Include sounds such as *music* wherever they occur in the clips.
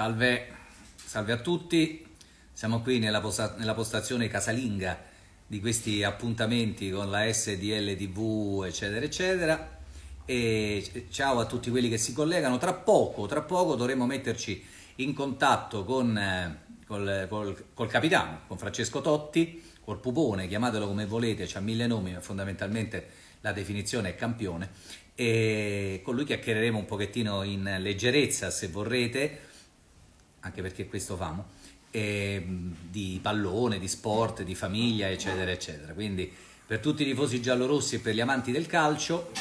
Salve, salve a tutti, siamo qui nella, posta- nella postazione casalinga di questi appuntamenti con la SDL TV, eccetera, eccetera. E ciao a tutti quelli che si collegano. Tra poco, tra poco dovremo metterci in contatto con, eh, col, col- col capitano, con Francesco Totti, col pupone, chiamatelo come volete, c'ha mille nomi, ma fondamentalmente la definizione è campione. E con lui chiacchiereremo un pochettino in leggerezza, se vorrete, anche perché questo famo, e, di pallone, di sport, di famiglia, eccetera, eccetera. Quindi per tutti i tifosi giallorossi e per gli amanti del calcio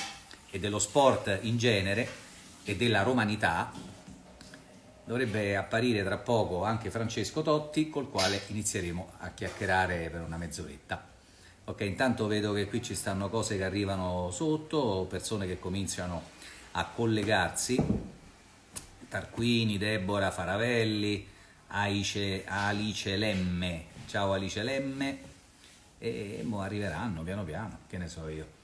e dello sport in genere e della romanità, dovrebbe apparire tra poco anche Francesco Totti, col quale inizieremo a chiacchierare per una mezz'oretta. Ok, intanto vedo che qui ci stanno cose che arrivano sotto, persone che cominciano a collegarsi. Tarquini, Deborah Faravelli, Aice, Alice Lemme, ciao Alice Lemme, e mo arriveranno piano piano, che ne so io.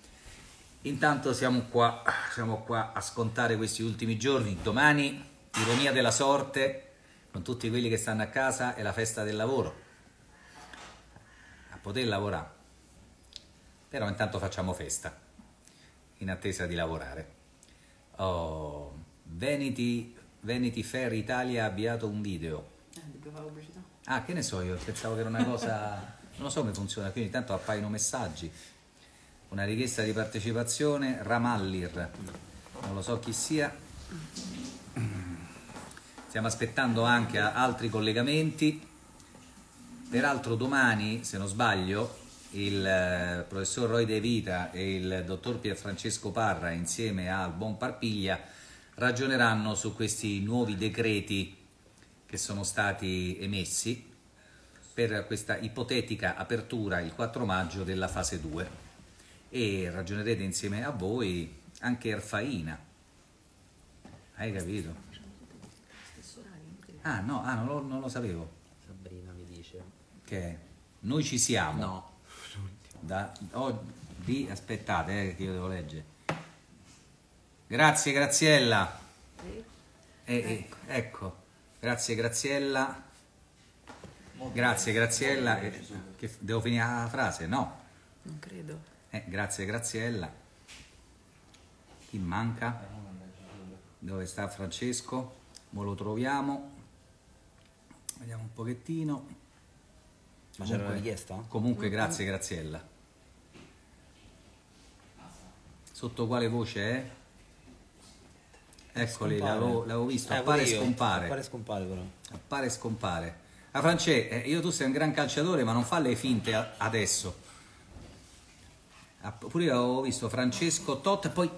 Intanto siamo qua, siamo qua a scontare questi ultimi giorni, domani ironia della sorte, con tutti quelli che stanno a casa, è la festa del lavoro, a poter lavorare, però intanto facciamo festa, in attesa di lavorare. Oh, Vanity Vanity Fair Italia ha avviato un video. Eh, dobbiamo fare pubblicità. Ah, che ne so io, pensavo che era una cosa... *laughs* non lo so come funziona, quindi intanto appaiono messaggi. Una richiesta di partecipazione, Ramallir, non lo so chi sia. Stiamo aspettando anche altri collegamenti. Peraltro domani, se non sbaglio, il eh, professor Roy De Vita e il dottor Pierfrancesco Parra insieme al buon Parpiglia ragioneranno su questi nuovi decreti che sono stati emessi per questa ipotetica apertura il 4 maggio della fase 2 e ragionerete insieme a voi anche Erfaina. Hai capito? Ah no, ah, non, lo, non lo sapevo. Sabrina mi dice. Che noi ci siamo. No. Da, oh, di, aspettate eh, che io devo leggere. Grazie Graziella. Eh, eh, ecco, grazie Graziella. Grazie Graziella. Che- devo finire la frase? No. Non credo. Eh, grazie Graziella. Chi manca? Dove sta Francesco? Mo lo troviamo. Vediamo un pochettino. Ma c'era una Comunque- richiesta? Comunque grazie Graziella. Sotto quale voce è? Eccoli, l'avevo, l'avevo visto, Eh, appare e scompare. Appare e scompare però. Appare e scompare. Ah, France, eh, io tu sei un gran calciatore, ma non fa le finte adesso. Pure io avevo visto Francesco Tot e poi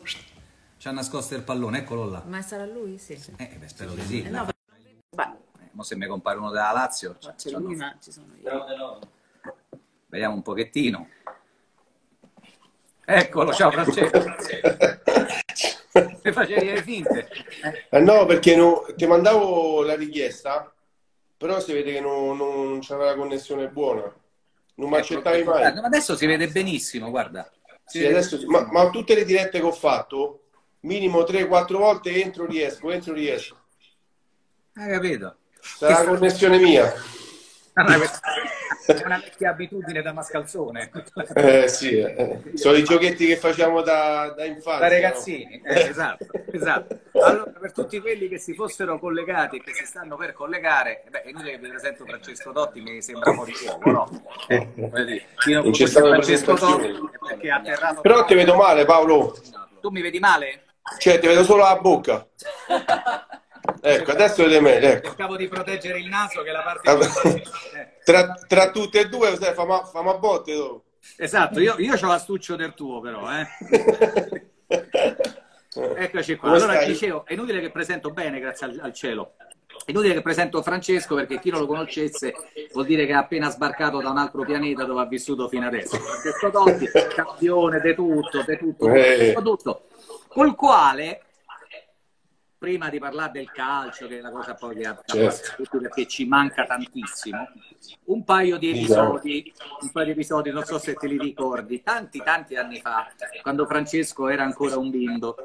ci ha nascosto il pallone, eccolo là. Ma sarà lui? Sì. Eh, beh, spero di sì. Eh, no, beh, Eh, mo se mi compare uno della Lazio, ci- c'è lui, ma ci sono io. vediamo un pochettino. Eccolo, ciao Francesco. *laughs* Mi facevi le finte. *laughs* Eh, no, perché no- ti mandavo la richiesta, però si vede che non, non c'era la connessione buona. Non mi accettavi ecco, mai. guarda, ma adesso si vede benissimo, guarda. Sì, adesso, ma, ma tutte le dirette che ho fatto, minimo 3-4 volte entro riesco, entro riesco. Hai capito? Sarà la connessione mia. È una vecchia abitudine da mascalzone. Eh sì, eh. sono i giochetti che facciamo da, da infanzia. Da no? ragazzini, eh, esatto, esatto. Allora, per tutti quelli che si fossero collegati e che si stanno per collegare, eh beh, è inutile che vi presento Francesco Totti, mi sembra fuori fuoco, no? Eh, non c'è stata Francesco è perché ha atterrato... Però ti vedo male, Paolo. Tu mi vedi male? Cioè, ti vedo solo la bocca. *laughs* Ecco, adesso vede meglio. Ecco. Cercavo di proteggere il naso che è la parte... Vabbè. Eh, Tra, tra tutte e due, sai, famo, famo a botte dopo. esatto, io, io ho l'astuccio del tuo però, eh. *laughs* Eccoci qua. Come Allora stai? dicevo, è inutile che presento bene, grazie al, al cielo. È inutile che presento Francesco perché chi non lo conoscesse vuol dire che è appena sbarcato da un altro pianeta dove ha vissuto fino adesso. Francesco Totti, campione, de tutto, de tutto, Eh. tutto, tutto. Col quale, prima di parlare del calcio, che è la cosa poi che appassiona tutti perché ci manca tantissimo, un paio di episodi, un paio di episodi, non so se te li ricordi, tanti tanti anni fa, quando Francesco era ancora un bimbo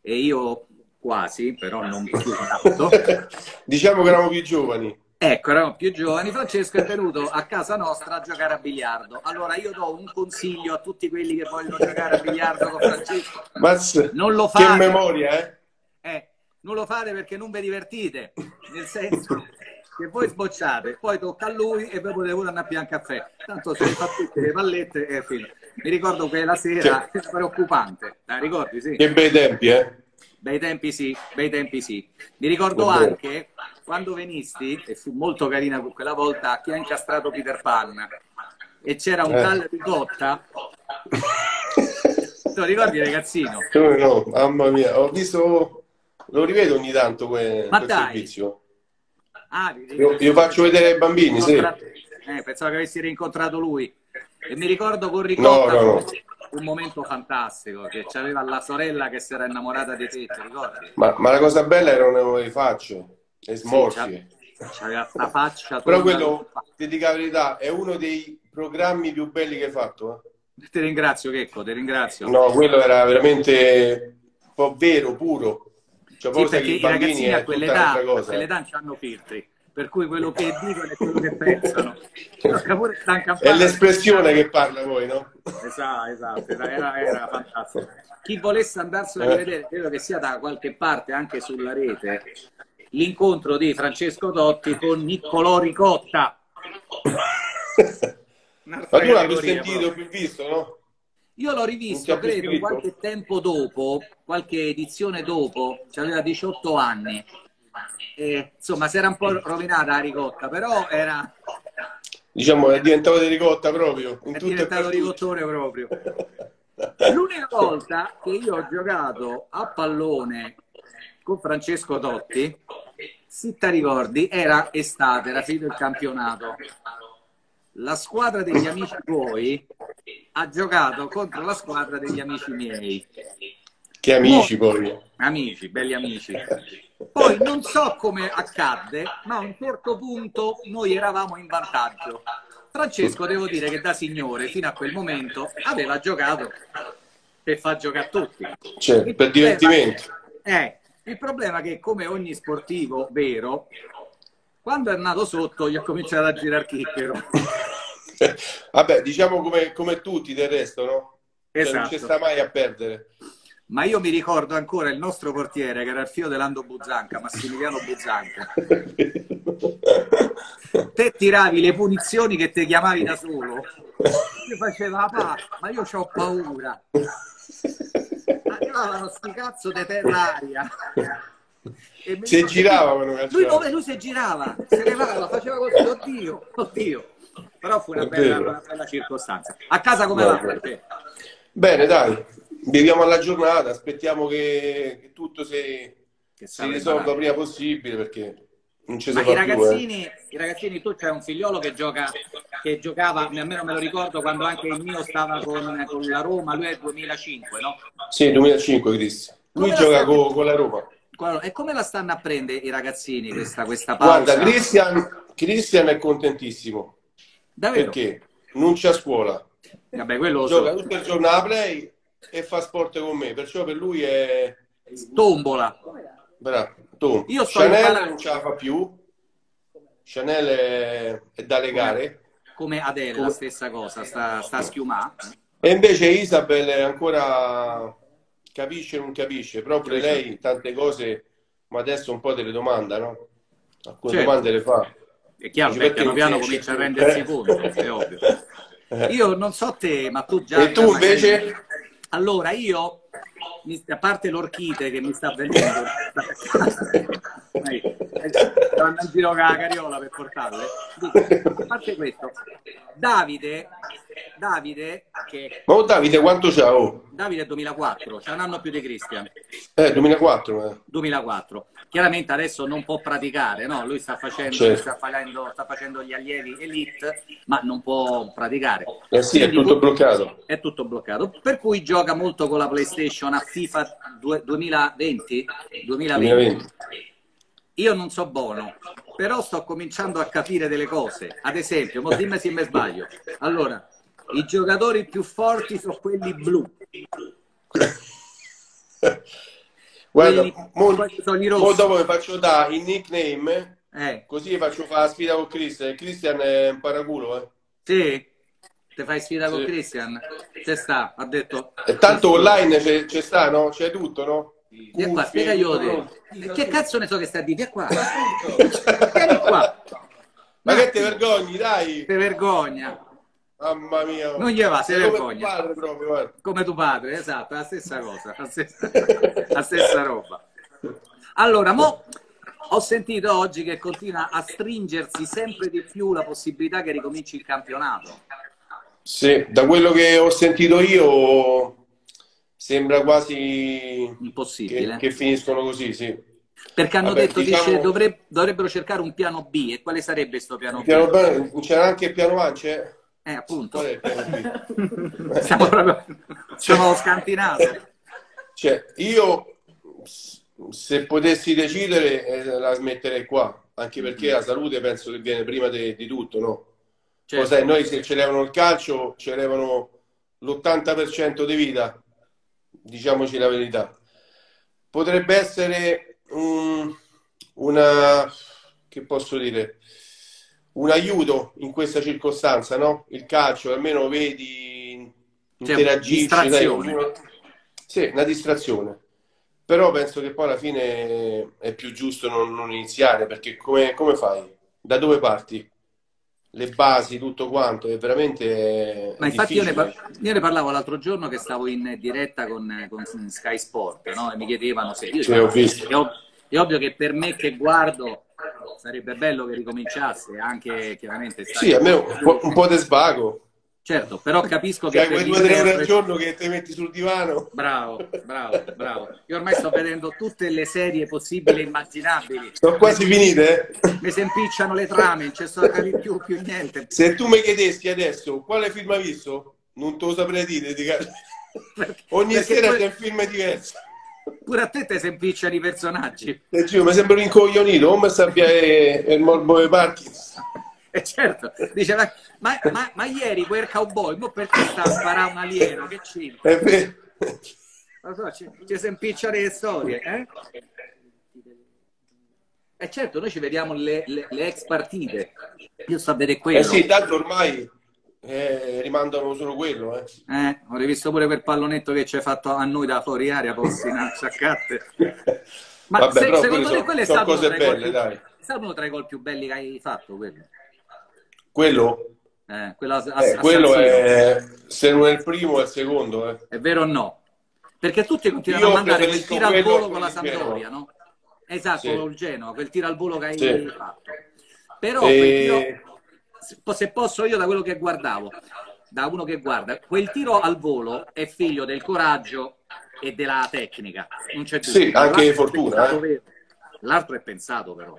e io quasi, però non più tanto. *laughs* diciamo che eravamo più giovani. Ecco, eravamo più giovani. Francesco è venuto a casa nostra a giocare a biliardo. Allora io do un consiglio a tutti quelli che vogliono giocare a biliardo con Francesco. Mazza, Non lo che fate. memoria, eh? Eh, non lo fate perché non vi divertite, nel senso *laughs* che voi sbocciate, poi tocca a lui e poi potete pure andare a pian caffè. Tanto se fa tutte le pallette e fine. Mi ricordo quella sera, era preoccupante. La ricordi, sì? Che bei tempi, eh? Bei tempi sì, bei tempi sì. Mi ricordo Vabbè. anche quando venisti, e fu molto carina quella volta, chi ha incastrato Peter Pan e c'era un Eh. tal Ricotta. *laughs* Te lo ricordi ragazzino? Come no? Mamma mia, ho visto... Lo rivedo ogni tanto que- Ma quel dai. servizio. Ah, Io, io faccio vedere ai bambini, sì. Eh, pensavo che avessi rincontrato lui. E mi ricordo con Ricotta No, no, no. un momento fantastico, che c'aveva la sorella che si era innamorata di te, ti ricordi? Ma, ma la cosa bella erano le facce, le smorfie. C'aveva sta faccia Però quello, ti dico la verità, è uno dei programmi più belli che hai fatto. eh. Ti ringrazio, Checco, ti ringrazio. No, quello era veramente un po' vero, puro. Cioè, Sì, perché i ragazzini a quell'età, a quell'età non hanno filtri, per cui quello che dicono è quello che pensano. Campana. È l'espressione che parla poi, no? Esatto, esatto, era, era- fantastico. Chi volesse andarselo a Eh. rivedere, credo che sia da qualche parte anche sulla rete, l'incontro di Francesco Totti con Niccolò Ricotta. *laughs* Ma tu l'hai sentito, più visto, no? Io l'ho rivisto, credo, scritto? qualche tempo dopo, qualche edizione dopo, aveva 18 anni. E, insomma, si era un po' rovinata la ricotta, però era Diciamo, è diventato di ricotta proprio. È diventato ricottore proprio. *laughs* L'unica volta che io ho giocato a pallone con Francesco Totti, se ti ricordi, era estate, era finito il campionato. La squadra degli amici tuoi ha giocato contro la squadra degli amici miei. Che amici poi. Amici, belli amici. Poi non so come accadde, ma a un certo punto noi eravamo in vantaggio. Francesco, devo dire che da signore, fino a quel momento, aveva giocato per far giocare tutti. Cioè, Il per divertimento. Eh, il problema è che, come ogni sportivo vero, quando è nato sotto gli ho cominciato a girare chicchero. *laughs* Vabbè, diciamo come, come tutti del resto, no? Cioè, non Esatto. ci sta mai a perdere. Ma io mi ricordo ancora il nostro portiere, che era il figlio di Lando Buzzanca, Massimiliano Buzzanca. *laughs* te tiravi le punizioni che ti chiamavi da solo, ti faceva ma io ho paura. Arrivavano sti cazzo di. E Si ricordo- giravano, Lui, lui, lui si girava, se levava, faceva così, oddio, oddio. Però fu una bella, una bella circostanza. A casa come va per te? Bene, dai, viviamo alla giornata, aspettiamo che, che tutto si, Che si risolva prima possibile perché non ci si Ma i più. eh. ragazzini, i ragazzini, tu c'hai un figliolo che gioca, che giocava, almeno me lo ricordo quando anche il mio stava con, con la Roma, lui è il 2005, no? Sì, 2005 Cristian. Lui gioca la- co- con la Roma. E come la stanno a prendere i ragazzini questa, questa pausa? Guarda, Cristian, Cristian è contentissimo Davvero? perché non c'è scuola, Vabbè, quello lo gioca so. tutto il giorno alla play e fa sport con me, perciò per lui è Tombola. bravo. Tu, Io sto Chanel imparando. non ce la fa più, Chanel è, è da legare Come Adele, la Come- stessa cosa, sta, sta a schiumà. e invece Isabel ancora capisce o non capisce, proprio lei tante cose, ma adesso un po' te le domanda, no? Alcune Certo. domande le fa. È chiaro, beh, piano piano comincia a rendersi Eh. conto, è ovvio. *laughs* Io non so te, ma tu già... E tu invece? Allora, io, a parte l'orchite che mi sta venendo, *laughs* Andando in giro con la carriola per portarle. A parte questo, Davide, Davide, che Ma oh, Davide quanto c'ha? Oh? Davide è 2004, c'è un anno più di Cristian. Eh, 2004. eh. 2004. Chiaramente adesso non può praticare, no? Lui sta facendo, Certo. sta facendo, sta facendo gli allievi elite, ma non può praticare. Eh sì, è Quindi tutto tu- bloccato. È tutto bloccato. Per cui gioca molto con la PlayStation a FIFA due- 2020. 2020. 2020. Io non so buono, però sto cominciando a capire delle cose. Ad esempio, mo dimmi se mi sbaglio. Allora, i giocatori più forti sono quelli blu. Guarda, quelli, mo, quelli sono i mo rossi. dopo vi faccio dare il nickname, Eh, così faccio fare la sfida con Christian. Christian è un paraculo, eh. sì, te fai sfida con Sì. Christian? C'è sta, ha detto. E tanto online c'è, sta, no? C'è tutto, no? Vieni qua, Cuffie, spiegaglielo tutto te. Che cazzo ne so che stai a dire? Vieni qua. Vieni qua. Ma che te vergogni, dai! Te vergogna. Mamma mia! Non gli va, se Sei come vergogna. tuo padre proprio. Come tuo padre, esatto, la stessa cosa, la stessa, *laughs* la stessa roba. Allora, mo ho sentito oggi che continua a stringersi sempre di più la possibilità che ricominci il campionato. Sì, da quello che ho sentito io sembra quasi che, Impossibile. che finiscono così, sì. Perché hanno Vabbè, detto, diciamo- dice, dovre- dovrebbero cercare un piano B. E quale sarebbe questo piano B? Piano B, c'era anche il piano A, c'è? Eh, appunto. B? *laughs* Siamo proprio siamo scantinato. Cioè, io se potessi decidere eh, la smetterei qua, anche perché la salute penso che viene prima de- di tutto, no? Certo. Noi se ci levano il calcio, ci levano l'80% di vita, diciamoci la verità. Potrebbe essere un, una, che posso dire, un aiuto in questa circostanza, no? Il calcio, almeno vedi, Cioè, interagisci, sai, distrazione. ognuno- sì, una distrazione. Però penso che poi alla fine è più giusto non, non iniziare, perché come, come fai? Da dove parti? Le basi, tutto quanto, è veramente Ma infatti io ne, par- io ne parlavo l'altro giorno che stavo in diretta con, con Sky Sport, no? E mi chiedevano se io Sì, ho visto. È, ov- è ovvio che per me che guardo sarebbe bello che ricominciasse, anche chiaramente Sì, a me un po', un po' di svago. Certo, però capisco che Cioè, quei due o tre ore al giorno che ti metti sul divano. Bravo, bravo, bravo. Io ormai sto vedendo tutte le serie possibili e immaginabili. Sono quasi finite. eh? Mi si impicciano le trame, non c'è capire più, più niente. Se tu mi chiedessi adesso quale film hai visto, non te lo saprei dire. dica- Perché- Ogni perché sera poi- c'è un film diverso. Pure a te ti si impicciano i personaggi. Te giuro, mi sembra un incoglionito, come sappia il morbo di Parkinson. E certo, dice, ma, ma, ma- ieri quel cowboy, mo perché sta a sparare un alieno? Che c'entra? Lo so, ci, ci si impicciano le storie, eh? E certo, noi ci vediamo le, le- le ex partite. Io sto a vedere quello. Eh sì, tanto ormai eh, rimandano solo quello. Eh. Eh, ho rivisto pure quel pallonetto che ci hai fatto a noi da fuori aria, Possina, sciaccatte. *laughs* Ma Vabbè, se- secondo te quello è sono- stato, sono belle, più- è stato uno tra i gol più belli che hai fatto, quello? Quello, Eh, quello a- a- eh, quello è, se non è il primo, è il secondo. Eh. È vero o no? Perché tutti continuano Io a mandare quel tiro al volo con la Sampdoria, no? Esatto, Sì. col Genoa, quel tiro al volo che hai Sì. fatto. Però E- tiro, se- posso io da quello che guardavo, da uno che guarda, quel tiro al volo è figlio del coraggio e della tecnica. Non c'è dubbio. Sì, anche fortuna, eh. L'altro è pensato però.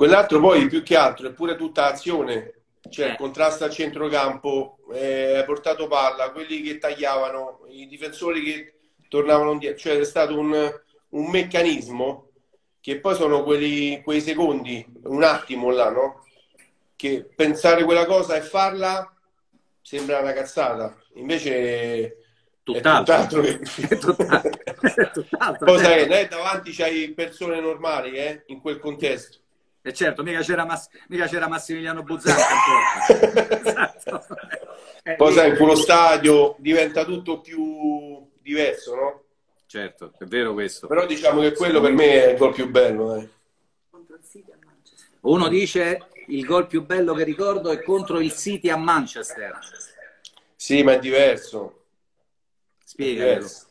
Quell'altro poi più che altro è pure tutta azione, cioè Eh. contrasto a centrocampo, eh, portato palla, quelli che tagliavano, i difensori che tornavano indietro, cioè è stato un, un meccanismo che poi sono quelli, quei secondi, un attimo là, no? Che pensare quella cosa e farla sembra una cazzata, invece è Tutt'altro. tutt'altro che... *laughs* È tutt'altro. *laughs* Tutt'altro, Poi sai, lei davanti c'hai persone normali, eh, in quel contesto. E certo, mica c'era, Mass- mica c'era Massimiliano Buzzanca ancora. *laughs* esatto. Eh, Poi sai, in quello stadio diventa tutto più diverso, no? Certo, è vero questo. Però diciamo che quello per me è il gol più bello, dai. Uno dice il gol più bello che ricordo è contro il City a Manchester. Sì, ma è diverso. È Spiegamelo. diverso.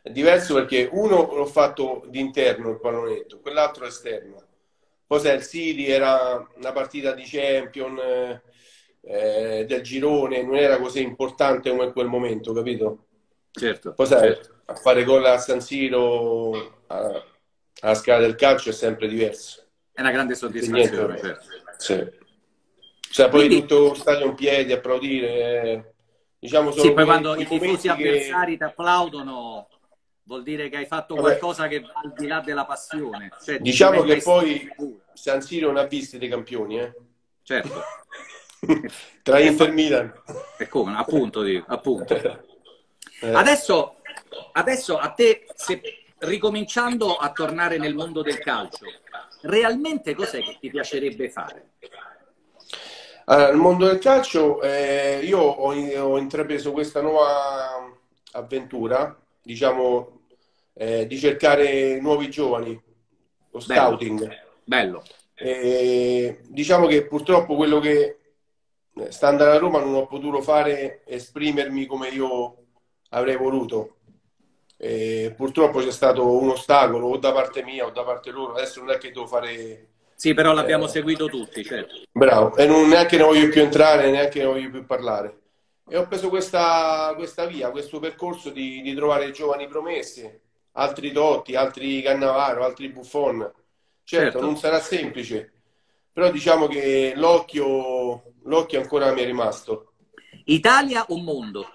È diverso perché uno l'ho fatto d'interno il pallonetto, quell'altro esterno. Sai, il City era una partita di Champion eh, del girone, non era così importante come in quel momento, capito? Certo. Sai, certo. a fare gol a San Siro a- alla scala del calcio è sempre diverso. È una grande soddisfazione, Niente. certo. Sì. Cioè, poi Quindi- tutto stadio in piedi, applaudire, eh, diciamo sono Sì, poi quando i tifosi che- avversari ti applaudono vuol dire che hai fatto Vabbè. qualcosa che va al di là della passione. Cioè, Diciamo che poi. San Siro non ha visti dei campioni, eh. Certo, *laughs* Tra Inter Milan. e come? Appunto, dico, appunto. Eh, Adesso, adesso a te, se ricominciando a tornare nel mondo del calcio, realmente cos'è che ti piacerebbe fare? Allora, nel mondo del calcio eh, io ho, ho intrapreso questa nuova avventura, diciamo, eh, di cercare nuovi giovani, lo scouting. Bello. E, diciamo che purtroppo quello che stando a Roma non ho potuto fare esprimermi come io avrei voluto. E purtroppo c'è stato un ostacolo o da parte mia o da parte loro. Adesso non è che devo fare. Sì, però l'abbiamo eh, seguito tutti, certo. Bravo, e non, neanche ne voglio più entrare, neanche ne voglio più parlare. E ho preso questa, questa via, questo percorso di, di trovare giovani promesse, altri Totti, altri Cannavaro, altri Buffon. Certo, Certo. non sarà semplice, però diciamo che l'occhio, l'occhio ancora mi è rimasto. Italia o mondo?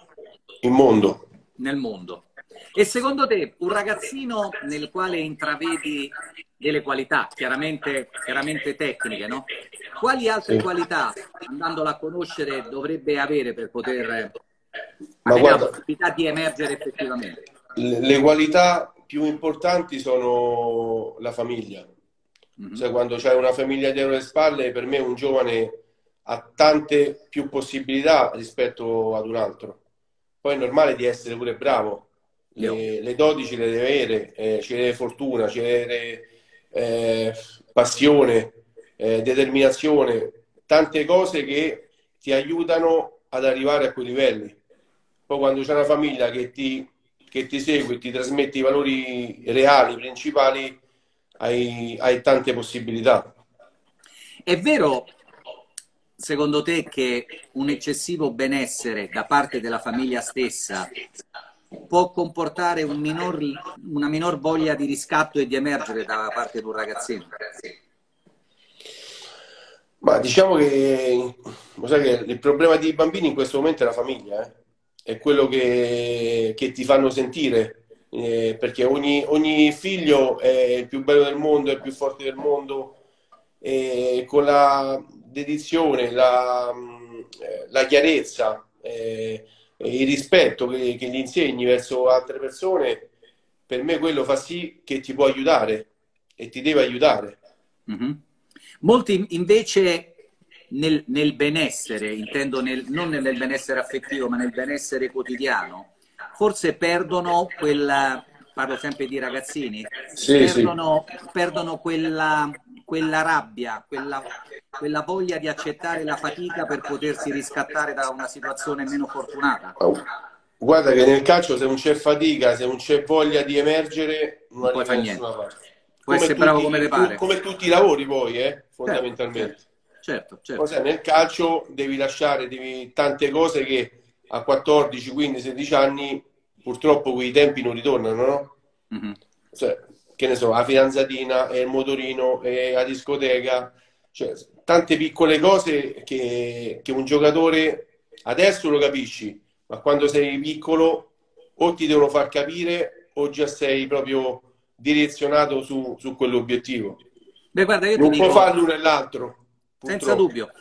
Il mondo. Nel mondo. E secondo te un ragazzino nel quale intravedi delle qualità, chiaramente, chiaramente tecniche, no? Quali altre Sì. qualità, andandolo a conoscere, dovrebbe avere per poter Ma avere guarda- la possibilità di emergere effettivamente? Le qualità più importanti sono la famiglia. Mhm. Cioè, quando c'è una famiglia dietro le spalle, per me un giovane ha tante più possibilità rispetto ad un altro. Poi è normale di essere pure bravo. Le, le 12 le deve avere, eh, ci deve fortuna, ci deve eh, passione, eh, determinazione, tante cose che ti aiutano ad arrivare a quei livelli. Poi quando c'è una famiglia che ti, che ti segue e ti trasmette i valori reali, principali, hai, hai tante possibilità. È vero, secondo te, che un eccessivo benessere da parte della famiglia stessa può comportare un minor- una minor voglia di riscatto e di emergere da parte di un ragazzino? Ma diciamo che, che il problema dei bambini in questo momento è la famiglia, eh? È quello che, che ti fanno sentire, eh, perché ogni, ogni figlio è il più bello del mondo, è il più forte del mondo, e con la dedizione, la, eh, la chiarezza, eh, il rispetto che, che gli insegni verso altre persone, per me quello fa sì che ti può aiutare e ti deve aiutare. Mhm. Molti invece nel, nel benessere, intendo nel- non nel benessere affettivo, ma nel benessere quotidiano, forse perdono quella, parlo sempre di ragazzini, Sì, sì. perdono, perdono quella, quella rabbia, quella, quella voglia di accettare la fatica per potersi riscattare da una situazione meno fortunata. Guarda che nel calcio se non c'è fatica, se non c'è voglia di emergere, non Non puoi fare parte. Puoi essere bravo come te pare. come tutti i lavori poi, eh, fondamentalmente. Certo, certo. Poi sai, nel calcio devi lasciare devi, tante cose che a 14, 15, 16 anni purtroppo quei tempi non ritornano, no? Mhm. Cioè, che ne so, la fidanzatina, e il motorino, e la discoteca, cioè, tante piccole cose che, che un giocatore adesso lo capisci, ma quando sei piccolo o ti devono far capire o già sei proprio direzionato su, su quell'obiettivo. Beh, guarda, Non dico, può fare l'uno e l'altro. Senza purtroppo. dubbio.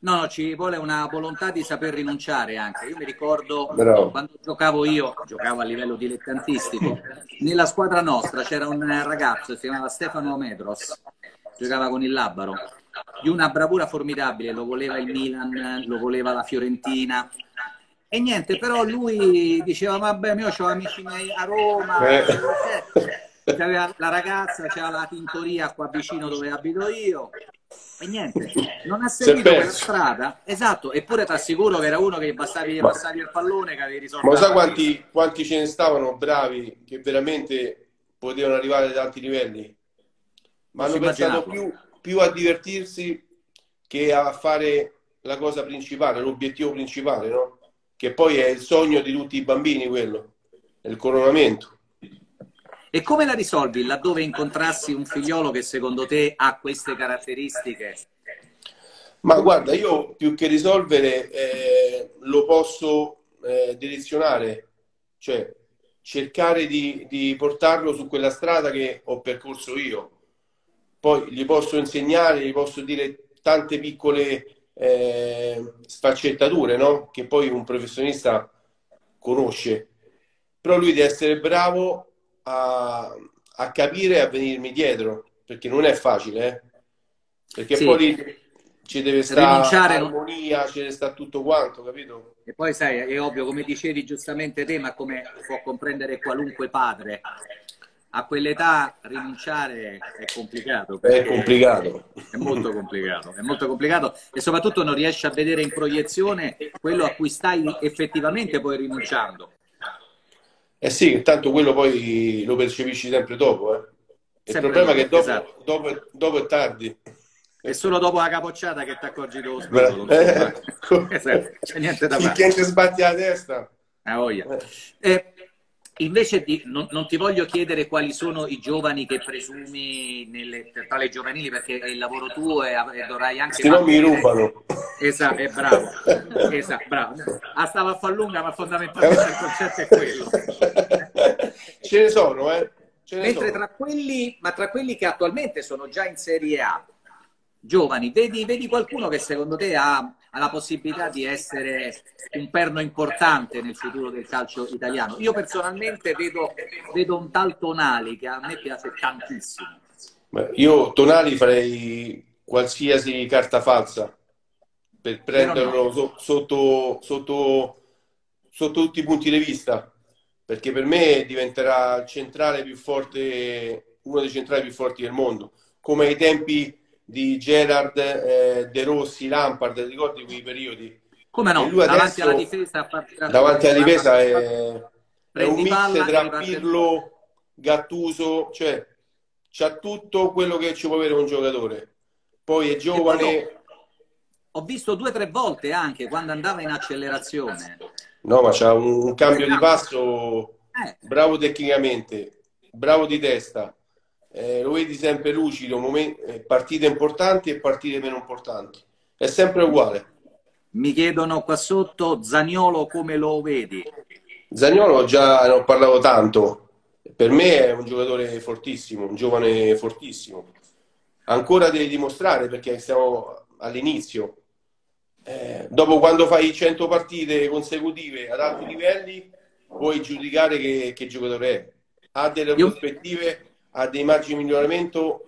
No, no, ci vuole una volontà di saper rinunciare anche. Io mi ricordo Bravo. quando giocavo io, giocavo a livello dilettantistico, nella squadra nostra c'era un ragazzo, si chiamava Stefano Medros, giocava con il Labaro, di una bravura formidabile, lo voleva il Milan, lo voleva la Fiorentina. E niente, però lui diceva, vabbè, io ho amici miei a Roma, Eh. c'aveva la ragazza, c'era la tintoria qua vicino dove abito io. E niente, *laughs* non ha seguito quella strada, esatto, eppure ti assicuro che era uno che bastavi, Ma- passavi il pallone che avevi risolto. Ma sai quanti, quanti ce ne stavano bravi che veramente potevano arrivare ad alti livelli? Ma Non hanno pensato più, più a divertirsi che a fare la cosa principale, l'obiettivo principale, no? Che poi è il sogno di tutti i bambini, quello, è il coronamento. E come la risolvi laddove incontrassi un figliolo che secondo te ha queste caratteristiche? Ma guarda, io più che risolvere eh, lo posso eh, direzionare, cioè cercare di, di portarlo su quella strada che ho percorso io. Poi gli posso insegnare, gli posso dire tante piccole eh, sfaccettature, no? Che poi un professionista conosce. Però lui deve essere bravo a, a capire e a venirmi dietro, perché non è facile, eh? perché Sì. poi ci deve stare Rinunciare- armonia, ci deve stare tutto quanto, capito? E poi sai, è ovvio, come dicevi giustamente te, ma come può comprendere qualunque padre, a quell'età rinunciare è complicato. È complicato. È molto complicato, è molto complicato e soprattutto non riesci a vedere in proiezione quello a cui stai effettivamente poi rinunciando. Eh sì, tanto quello poi lo percepisci sempre dopo, eh. Il Sempre problema è che dopo, esatto. dopo, è- dopo è tardi. È solo dopo la capocciata che ti accorgi dello spigolo. insomma. Eh, *laughs* Esatto, c'è niente da fare. che ti sbatti la testa. Ah, voglia. Eh. Eh, invece di, non, non ti voglio chiedere quali sono i giovani che presumi nelle, tra le giovanili perché è il lavoro tuo e, e dovrai anche... Se no mi rubano. Esatto, è bravo. *laughs* Esatto, bravo. Ah, stava a far lunga, ma fondamentalmente il concetto è quello. *laughs* Ce ne sono, eh. Ne Mentre sono. tra quelli, ma tra quelli che attualmente sono già in Serie A, giovani, vedi, vedi qualcuno che secondo te ha, ha la possibilità di essere un perno importante nel futuro del calcio italiano? Io personalmente vedo, vedo un tal Tonali che a me piace tantissimo. Io Tonali farei qualsiasi carta falsa per prenderlo so- sotto, sotto, sotto tutti i punti di vista, perché per me diventerà il centrale più forte, uno dei centrali più forti del mondo, come ai tempi di Gerard, eh, De Rossi, Lampard, ricordi quei periodi? Come no? Davanti adesso, alla difesa, Davanti alla difesa è, è un mix tra Pirlo, Gattuso, cioè c'ha tutto quello che ci può avere un giocatore. Poi è giovane, Ho visto due o tre volte anche quando andava in accelerazione. no, ma c'ha un, un cambio di passo Eh, bravo tecnicamente, bravo di testa. Eh, lo vedi sempre lucido, momen- eh, partite importanti e partite meno importanti. È sempre uguale. mi chiedono qua sotto, Zaniolo come lo vedi? Zagnolo già ne ho parlato tanto. Per me è un giocatore fortissimo, un giovane fortissimo. Ancora devi dimostrare perché siamo all'inizio. Eh, dopo quando fai 100 partite consecutive ad alti livelli, puoi giudicare che, che giocatore è. Ha delle Io- prospettive, ha dei margini di miglioramento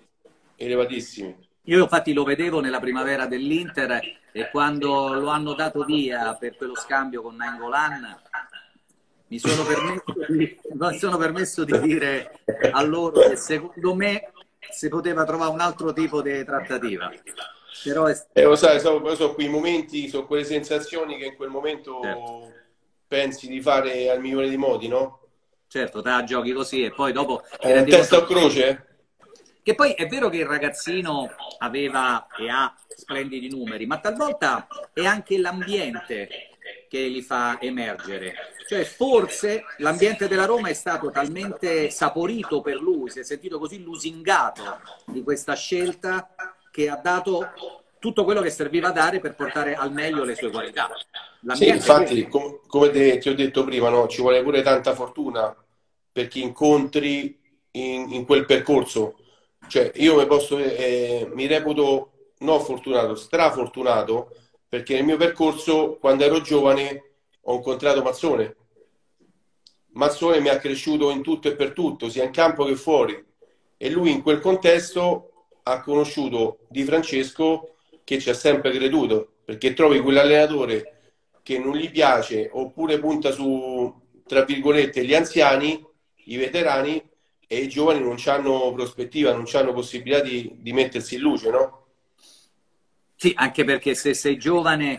elevatissimi. Io infatti lo vedevo nella primavera dell'Inter e quando lo hanno dato via per quello scambio con Nangolan mi sono permesso di, *laughs* mi sono permesso di dire a loro che secondo me si poteva trovare un altro tipo di trattativa. Però è, E lo sai, sono, sono quei momenti, sono quelle sensazioni che in quel momento Certo. pensi di fare al migliore dei modi, no? Certo, te la giochi così e poi dopo ti Eh, rendi testa o conto- croce? Che poi è vero che il ragazzino aveva e ha splendidi numeri, ma talvolta è anche l'ambiente che li fa emergere. Cioè, forse l'ambiente della Roma è stato talmente saporito per lui, si è sentito così lusingato di questa scelta che ha dato tutto quello che serviva a dare per portare al meglio le sue qualità. Sì, infatti, com- come te- ti ho detto prima, no, ci vuole pure tanta fortuna per chi incontri in, in quel percorso. Cioè, io mi posso, eh, mi reputo non fortunato, strafortunato, perché nel mio percorso, quando ero giovane, ho incontrato Mazzone. Mazzone mi ha cresciuto in tutto e per tutto, sia in campo che fuori. E lui in quel contesto ha conosciuto Di Francesco che ci ha sempre creduto, perché trovi quell'allenatore che non gli piace oppure punta su, tra virgolette, gli anziani, i veterani e i giovani non hanno prospettiva, non hanno possibilità di, di mettersi in luce, no? Sì, anche perché se sei giovane,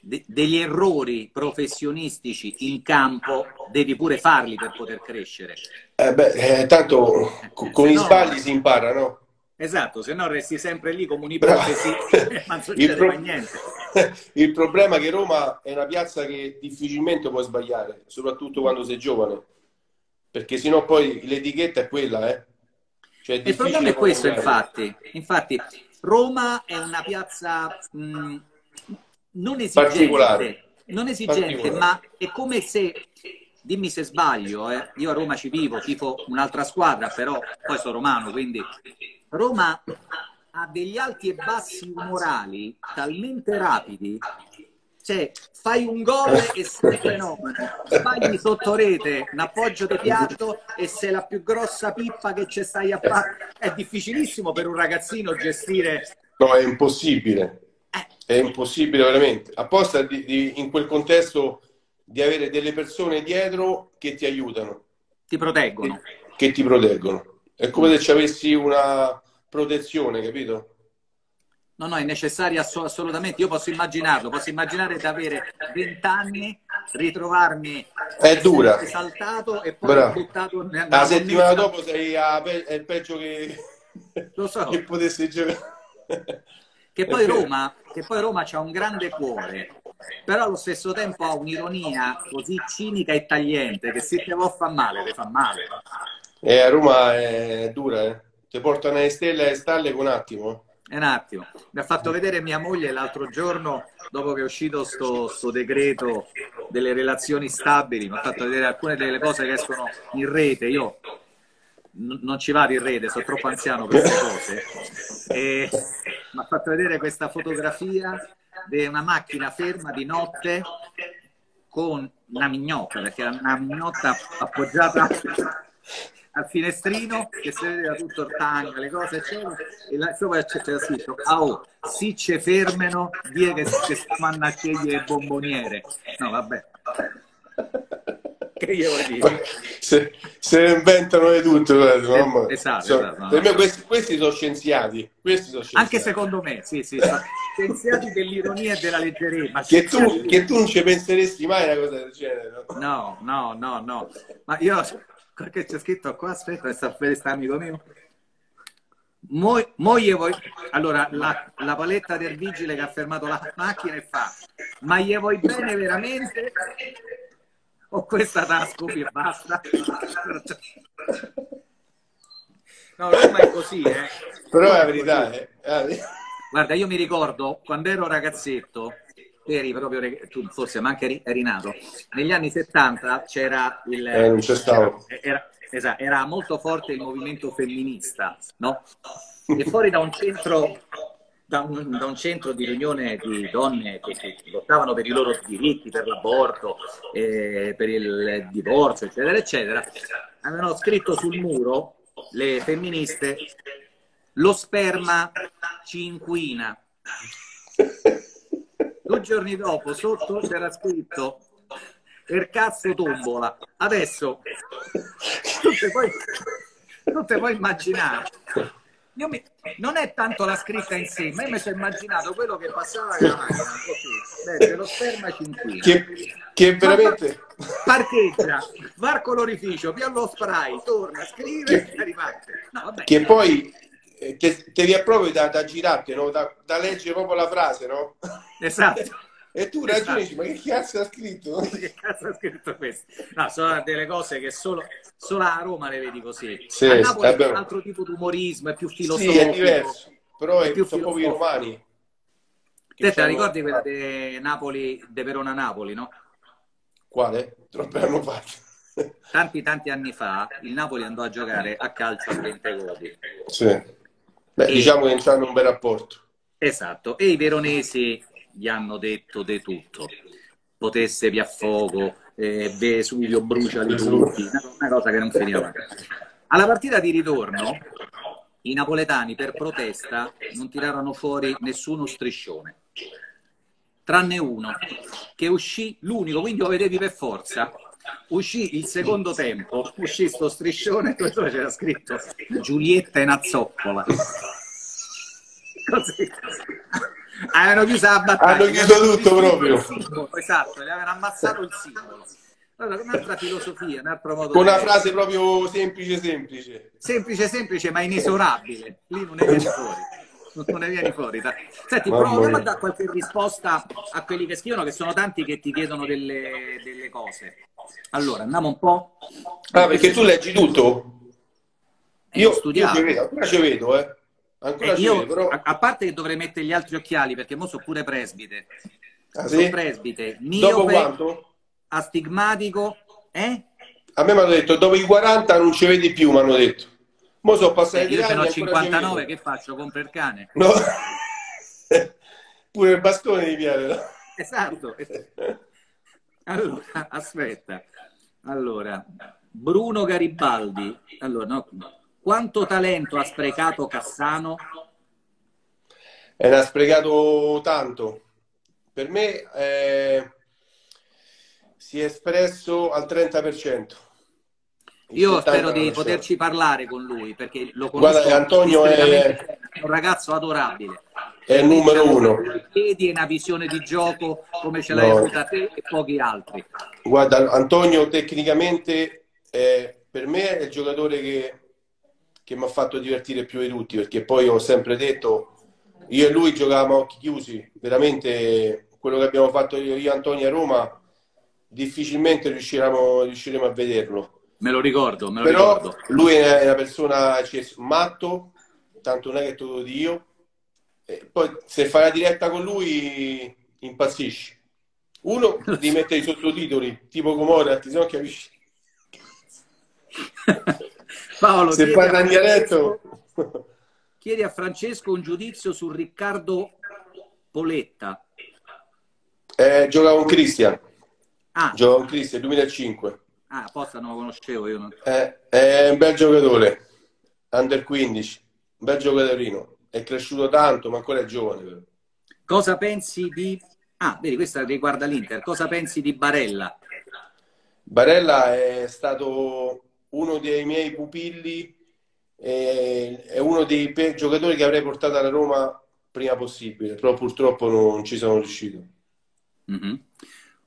de- degli errori professionistici in campo devi pure farli per poter crescere. Eh beh, eh, tanto co- con Se i no- sbagli si impara, no? Esatto, se no resti sempre lì come un'ipotesi, *laughs* ma non succede pro- mai niente. *laughs* il problema è che Roma è una piazza che difficilmente puoi sbagliare, soprattutto quando sei giovane, perché sennò poi l'etichetta è quella, eh? Cioè, Il problema è questo, infatti. Infatti, Roma è una piazza mh, non esigente, Particolare. non esigente, Particolare. ma è come se, dimmi se sbaglio, eh, io a Roma ci vivo, tifo un'altra squadra, però poi sono romano, quindi Roma ha degli alti e bassi umorali talmente rapidi cioè, fai un gol e sei *laughs* fenomeno, sbagli sotto rete, un appoggio di piatto e sei la più grossa pippa che ci stai a fare. È difficilissimo per un ragazzino gestire. No, è impossibile. È impossibile veramente. Apposta di, di- in quel contesto di avere delle persone dietro che ti aiutano, Ti proteggono. che ti proteggono. È come se ci avessi una protezione, capito? No, no, è necessario ass- assolutamente. Io posso immaginarlo, posso immaginare di avere 20 anni, ritrovarmi È dura. esaltato e poi Bravo. buttato nella La settimana monnezza. dopo sei a è il peggio che, *laughs* Lo so. *laughs* che potessi giocare. Che poi. *laughs* Roma, che poi Roma c'ha un grande cuore, però allo stesso tempo ha un'ironia così cinica e tagliente che se te vuoi fa male, te fa male. Eh, a Roma è dura, eh. Ti portano alle stelle e alle stalle con un attimo. E un attimo, mi ha fatto vedere mia moglie l'altro giorno, dopo che è uscito sto, sto decreto delle relazioni stabili, mi ha fatto vedere alcune delle cose che escono in rete. Io non ci vado in rete, sono troppo anziano per queste cose. E mi ha fatto vedere questa fotografia di una macchina ferma di notte con una mignotta, perché era una mignotta appoggiata al finestrino che si vedeva tutto il tango, le cose, eccetera, e là sopra c'era scritto ah, oh, si ci fermano, die che, che stanno a scegliere il bomboniere. No, vabbè. Che io vuoi dire? Se, se ne inventano di tutto, guarda, mamma. esatto, Sono- esatto, no, per me no. questi, questi sono scienziati. Questi sono scienziati. Anche secondo me, sì, sì, scienziati dell'ironia e della leggerezza. Che tu, che tu non ci penseresti mai a una cosa del genere. no? No, no, no, no. Ma io, che c'è scritto qua, aspetta, sta sta amico mio. Mo, mo gli vuoi... Allora, la, la paletta del vigile che ha fermato la macchina e fa, ma gli vuoi bene veramente? O questa scopi e basta? No, Roma è così, eh. Però è la verità, eh. Guarda, io mi ricordo quando ero ragazzetto, eri proprio, tu forse, ma anche eri, eri nato, negli anni 70 c'era il... Eh, non c'è stavo. Era, esatto, era molto forte il movimento femminista, no? E fuori da un centro, da un, da un centro di riunione di donne che, che lottavano per i loro diritti, per l'aborto, eh, per il divorzio, eccetera, eccetera, avevano scritto sul muro le femministe lo sperma ci inquina. *laughs* Due giorni dopo sotto c'era scritto per cazzo tombola. Adesso tu te puoi, tu te puoi immaginare. Mi- non è tanto la scritta in sé, ma io mi sono immaginato quello che passava la macchina, così. Lo sperma ci inquina. Che, che veramente... Parcheggia, varco l'orificio, via lo spray, torna, scrive e riparte. No, vabbè. Che poi eh, te, te vi è proprio da, da girarti, no? da, da leggere proprio la frase, no? *laughs* Esatto. *laughs* E tu Esatto. ragioni, dici, ma che cazzo ha scritto? *laughs* che cazzo ha scritto questo? No, sono delle cose che solo, solo a Roma le vedi così. Sì, a Napoli vabbè. è un altro tipo di umorismo, è più filosofico. Sì, è diverso, però è più sono proprio i romani. Te te la ricordi quella di Napoli, de Verona-Napoli, no? Quale? Troppi anno fa. Tanti, tanti anni fa il Napoli andò a giocare a calcio a Bentegodi. Sì. Beh, E- diciamo che hanno un bel rapporto. Esatto, e i veronesi gli hanno detto di tutto. Potesse via fuoco, eh, Vesuvio bruciali tutti, una, una cosa che non finiva. Alla partita di ritorno, i napoletani per protesta non tirarono fuori nessuno striscione, tranne uno che uscì, l'unico, quindi lo vedevi per forza. Uscì il secondo tempo, uscì sto striscione dove c'era scritto Giulietta in azzoppola. Così. Avevano chiuso la battaglia. Hanno chiuso tutto proprio. Esatto, gli avevano ammazzato il simbolo. Allora, un'altra filosofia, un altro modo Con una frase proprio semplice, semplice. semplice, semplice, ma inesorabile. Lì non ne vieni fuori. Non ne vieni fuori. dai. Senti, mia. a dare qualche risposta a quelli che scrivono, che sono tanti che ti chiedono delle, delle cose. Allora, andiamo un po'. Ah, perché tu leggi tutto? Eh, Io, ho io studiato. ci vedo, ancora ci vedo, eh. Ancora Eh, ci io, vedo, però... a, a parte che dovrei mettere gli altri occhiali, perché mo sono pure presbite. Ah, Sono sì? presbite, Dopo miope, quanto? astigmatico, eh? A me mi hanno detto, dopo i 40 non ci vedi più, mi hanno detto. Mo sono Eh, passati io ce n'ho e ancora ci 59, vedo. che faccio? Compro il cane? No. *laughs* Pure il bastone di piede, no? esatto. *laughs* Allora, aspetta. Allora, Bruno Garibaldi. Allora, no, quanto talento ha sprecato Cassano? E ne ha sprecato tanto. Per me eh, si è espresso al 30%. Io spero di poterci parlare con lui perché lo conosco. Guarda, Antonio è un ragazzo adorabile. È il numero uno. Vedi una visione di gioco come ce l'hai no. avuta te e pochi altri. Guarda, Antonio tecnicamente eh, per me è il giocatore che, che mi ha fatto divertire più di tutti perché poi ho sempre detto io e lui giocavamo a occhi chiusi, veramente quello che abbiamo fatto io e Antonio a Roma difficilmente riusciremo, riusciremo a vederlo. Me lo ricordo, me lo Però ricordo. lui è una persona cioè, matto, tanto non è che te lo dico io. E poi se fai la diretta con lui impazzisci. Uno *laughs* di mettere i sottotitoli, tipo Comora, se no capisci. *laughs* Paolo, se parla in dialetto... Chiedi a Francesco un giudizio su Riccardo Poletta. Eh, gioca con Cristian. Ah. Gioca con Cristian, 2005. Ah, apposta non lo conoscevo io. Non... Eh, è un bel giocatore, under 15, un bel giocatorino. È cresciuto tanto, ma ancora è giovane. Però. Cosa pensi di... Ah, vedi, questa riguarda l'Inter. Cosa pensi di Barella? Barella è stato uno dei miei pupilli, è uno dei giocatori che avrei portato alla Roma prima possibile, però purtroppo non ci sono riuscito. Mm-hmm.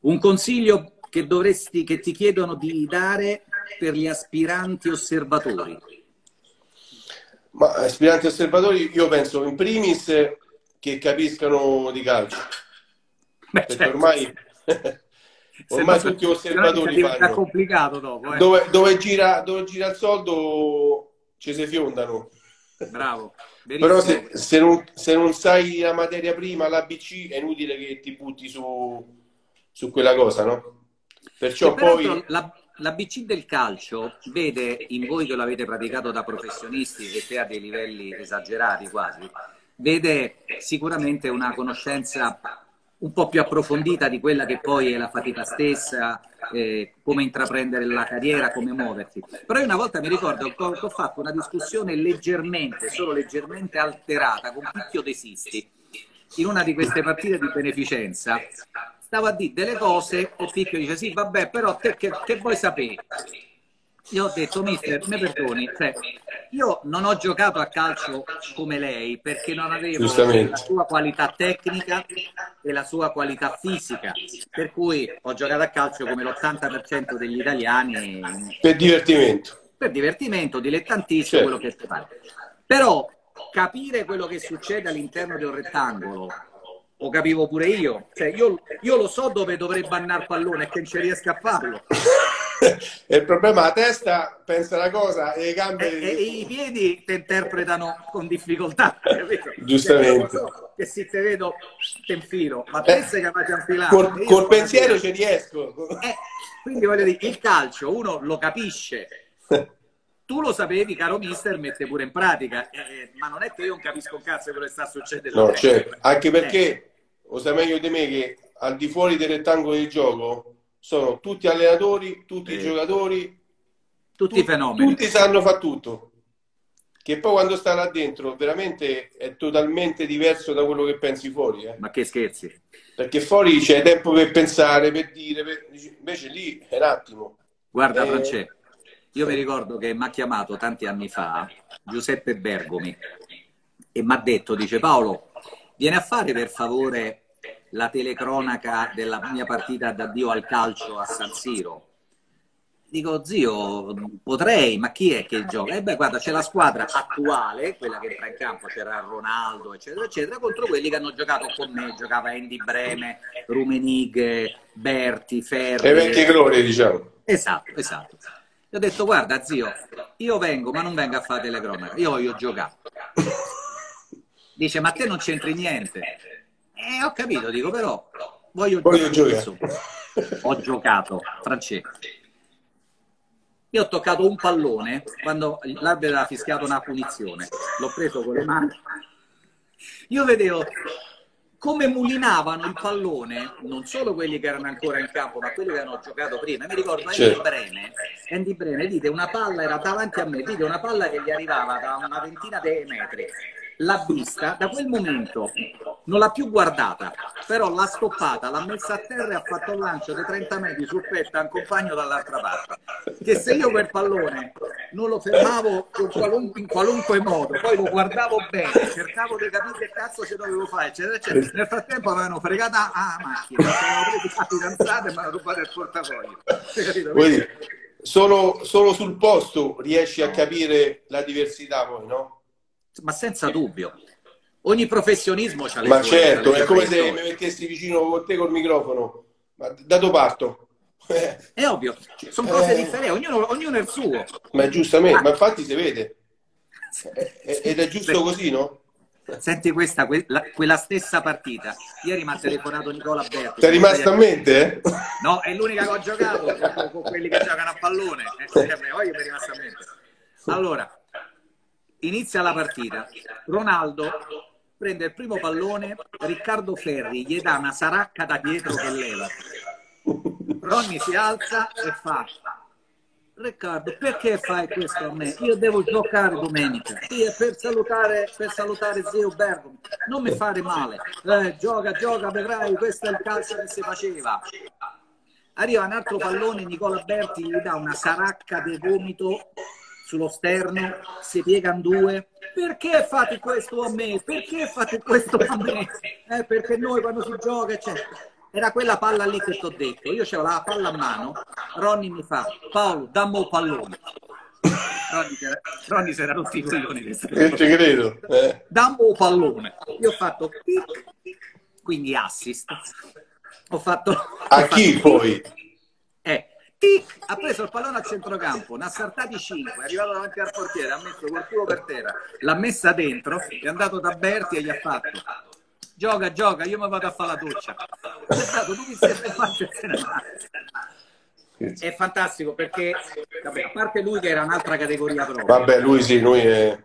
Un consiglio che, dovresti, che ti chiedono di dare per gli aspiranti osservatori? Ma aspiranti osservatori, io penso in primis che capiscano di calcio. Beh, perché certo. ormai, *laughs* *laughs* ormai tutti gli osservatori fanno. complicato dopo. Eh. Dove, dove, gira, dove gira il soldo ci si fiondano. Bravo. *laughs* Però se, se, non, se, non, sai la materia prima, l'ABC, è inutile che ti butti su, su quella cosa, no? Perciò poi... La, L'ABC del calcio vede in voi che l'avete praticato da professionisti e te a dei livelli esagerati quasi, vede sicuramente una conoscenza un po' più approfondita di quella che poi è la fatica stessa, eh, come intraprendere la carriera, come muoversi. Però io una volta mi ricordo che ho fatto una discussione leggermente, solo leggermente alterata con Picchio De Sisti in una di queste partite di beneficenza. Stavo a dire delle cose e Picchio dice sì, vabbè, però te che, che vuoi sapere? Io ho detto, mister, mi perdoni, cioè, io non ho giocato a calcio come lei perché non avevo la sua qualità tecnica e la sua qualità fisica, per cui ho giocato a calcio come l'80% degli italiani. Per divertimento. Per divertimento, dilettantissimo, certo. quello che ti pare. Però capire quello che succede all'interno di un rettangolo, lo capivo pure io. Cioè, io, io lo so dove dovrei bannare il pallone e che non ci riesco a farlo. *laughs* il problema la testa pensa una cosa e gambe e, e i piedi ti interpretano con difficoltà *laughs* capito? giustamente so che se te vedo te infilo ma te eh, sei capace a infilare col, col pensiero ci riesco eh, quindi voglio dire il calcio uno lo capisce *laughs* tu lo sapevi caro mister mette pure in pratica eh, ma non è che io non capisco un cazzo quello che sta succedendo no certo anche perché lo sai meglio di me che al di fuori del rettangolo di gioco sono tutti allenatori, tutti eh. giocatori, tutti i fenomeni. Tutti sanno fare tutto. Che poi quando sta là dentro veramente è totalmente diverso da quello che pensi fuori. Eh? Ma che scherzi. Perché fuori c'è tempo per pensare, per dire, per... invece lì è un attimo. Guarda eh... Francesco, io mi ricordo che mi ha chiamato tanti anni fa Giuseppe Bergomi e mi ha detto, dice Paolo, vieni a fare per favore la telecronaca della mia partita d'addio al calcio a San Siro. Dico, zio, potrei, ma chi è che gioca? E eh beh, guarda, c'è la squadra attuale, quella che entra in campo, c'era Ronaldo, eccetera, eccetera, contro quelli che hanno giocato con me. Giocava Andy Breme, Rumenig, Berti, Ferri. E vecchie glorie, diciamo. Esatto, esatto. Gli ho detto, guarda, zio, io vengo, ma non vengo a fare telecronaca, io voglio giocare. Dice, ma te non c'entri niente. Eh, ho capito, dico, però voglio, voglio giocare. Ho giocato, Francesco. Io ho toccato un pallone quando l'arbitro aveva fischiato una punizione. L'ho preso con le mani. Io vedevo come mulinavano il pallone, non solo quelli che erano ancora in campo, ma quelli che hanno giocato prima. Mi ricordo Andy Certo. Breme, Andy Breme, dite, una palla era davanti a me, dite, una palla che gli arrivava da una ventina di metri. L'ha vista, da quel momento non l'ha più guardata, però l'ha stoppata, l'ha messa a terra e ha fatto un lancio di 30 metri sul petto a un compagno dall'altra parte. Che se io quel pallone non lo fermavo in qualunque, in qualunque modo, poi lo guardavo bene, cercavo di capire che cazzo ci dovevo fare, eccetera, eccetera. Nel frattempo avevano fregata a macchina, avevano preso la fidanzata e mi hanno rubato il portafoglio. Dire, solo, solo sul posto riesci a capire la diversità poi, no? Ma senza dubbio. Ogni professionismo c'ha le Ma sue- certo, è come se mi mettessi vicino con te col microfono. Ma da dove parto? È ovvio, sono cose Eh. differenti, ognuno, ognuno è il suo. ma giustamente, ma infatti si vede. Ed è giusto così, no? Senti questa, que- la- quella stessa partita. Ieri mi ha telefonato Nicola Berti. Ti è rimasta a mente, eh? No, è l'unica che ho giocato con, quelli che giocano a pallone. Eh, eh, poi mi è rimasta a mente. Allora, inizia la partita. Ronaldo prende il primo pallone, Riccardo Ferri gli dà una saracca da dietro che leva. Ronny si alza e fa Riccardo, perché fai questo a me? Io devo giocare domenica. È per salutare, per salutare zio Bergomi. Non mi fare male. Eh, gioca, gioca, vedrai, questo è il calcio che si faceva. Arriva un altro pallone, Nicola Berti gli dà una saracca di vomito sullo sterno, si piegano due. Perché fate questo a me? Perché fate questo a me? Eh, perché noi quando si gioca, eccetera. Era quella palla lì che ti ho detto. Io c'avevo la palla a mano, Ronny mi fa, Paolo, dammo il pallone. Ronny, si era- rotti i coglioni. Eh, ci credo. Eh. Dammo il pallone. Io ho fatto tic, quindi assist. Ho fatto... A ho chi fatto poi? eh, tic, ha preso il pallone a centrocampo, ne ha saltati 5, è arrivato davanti al portiere, ha messo col culo per terra, l'ha messa dentro, è andato da Berti e gli ha fatto gioca, gioca, io mi vado a fare la doccia. È stato e se ne va. È fantastico perché, vabbè, a parte lui che era un'altra categoria proprio, Vabbè, lui sì, lui è...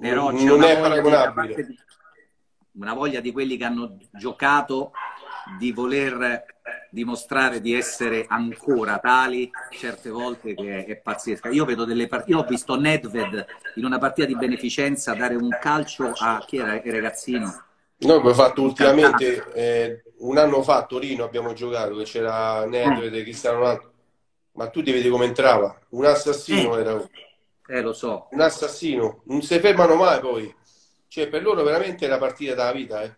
però non è paragonabile. di- una voglia di quelli che hanno giocato di voler dimostrare di essere ancora tali certe volte che è pazzesca. Io vedo delle partite, io ho visto Nedved in una partita di beneficenza dare un calcio a chi era il ragazzino. Noi abbiamo fatto ultimamente, eh, un anno fa a Torino abbiamo giocato, che c'era Nedved e Cristiano Ronaldo. Ma tu ti vedi come entrava? Un assassino Eh. era Eh, lo so. un assassino, non si fermano mai poi. Cioè, per loro veramente è la partita della vita, eh.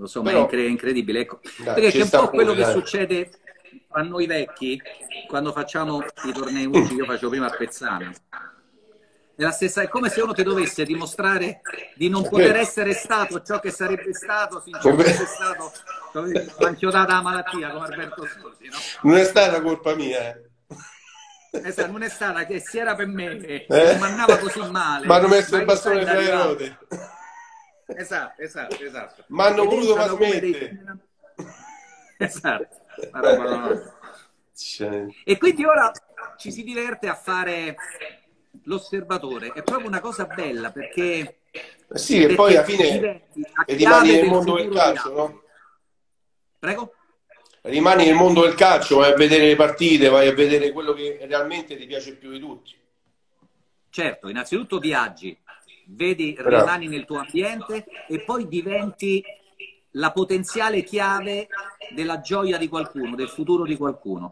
Lo so, Però- ma è incre- incredibile. Ecco. Dai, Perché c'è un po' quello pure, che dai. succede a noi vecchi quando facciamo i tornei unici, io facevo prima a Pezzano. È la stessa, è come se uno ti dovesse dimostrare di non poter essere stato ciò che sarebbe stato finché non fosse stato manchiodata *laughs* la malattia come Alberto Sordi, no? Non è stata colpa mia, eh. Esatto, non è stata che si era per me, Eh? mi andava così male. Mi hanno messo ma il bastone fra le ruote. Esatto, esatto, esatto. Ma hanno voluto trasmettere. dei- *laughs* Esatto. Roba, no. Cioè, E quindi ora ci si diverte a fare l'osservatore. È proprio una cosa bella perché... eh sì, e poi alla perché fine rimani nel mondo del calcio, no? Prego? Rimani nel mondo del calcio, vai a vedere le partite, vai a vedere quello che realmente ti piace più di tutti. Certo, innanzitutto viaggi, vedi, Bravo. rimani nel tuo ambiente e poi diventi la potenziale chiave della gioia di qualcuno, del futuro di qualcuno.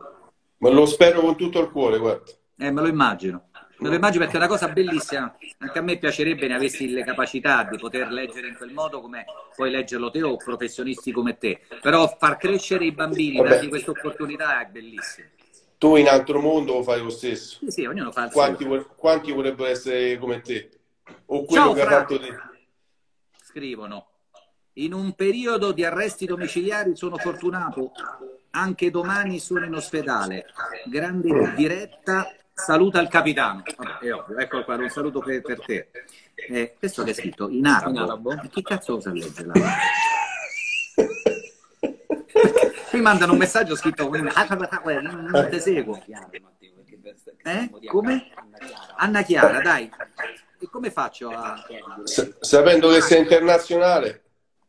Ma lo spero con tutto il cuore, guarda. Eh, me lo immagino. Me lo immagino perché è una cosa bellissima. Anche a me piacerebbe ne avessi le capacità di poter leggere in quel modo come puoi leggerlo te o professionisti come te. Però far crescere i bambini, Vabbè. dargli questa opportunità è bellissimo. Tu in altro mondo fai lo stesso. Sì, sì, ognuno fa il Quanti, suo. quanti vorrebbero essere come te? O quello Ciao, che hai Fra. fatto te? Scrivono. In un periodo di arresti domiciliari sono fortunato. Anche domani sono in ospedale. Grande diretta. Saluta il capitano. Vabbè, è ovvio, ecco qua, un saluto per, per te. Eh, questo che è scritto in arabo. In arabo? Ma Chi cazzo usa legge l'arabo? Qui mandano un messaggio scritto non te seguo. Eh? Come? Anna Chiara, dai. Come faccio a... Sa- sapendo che sei internazionale,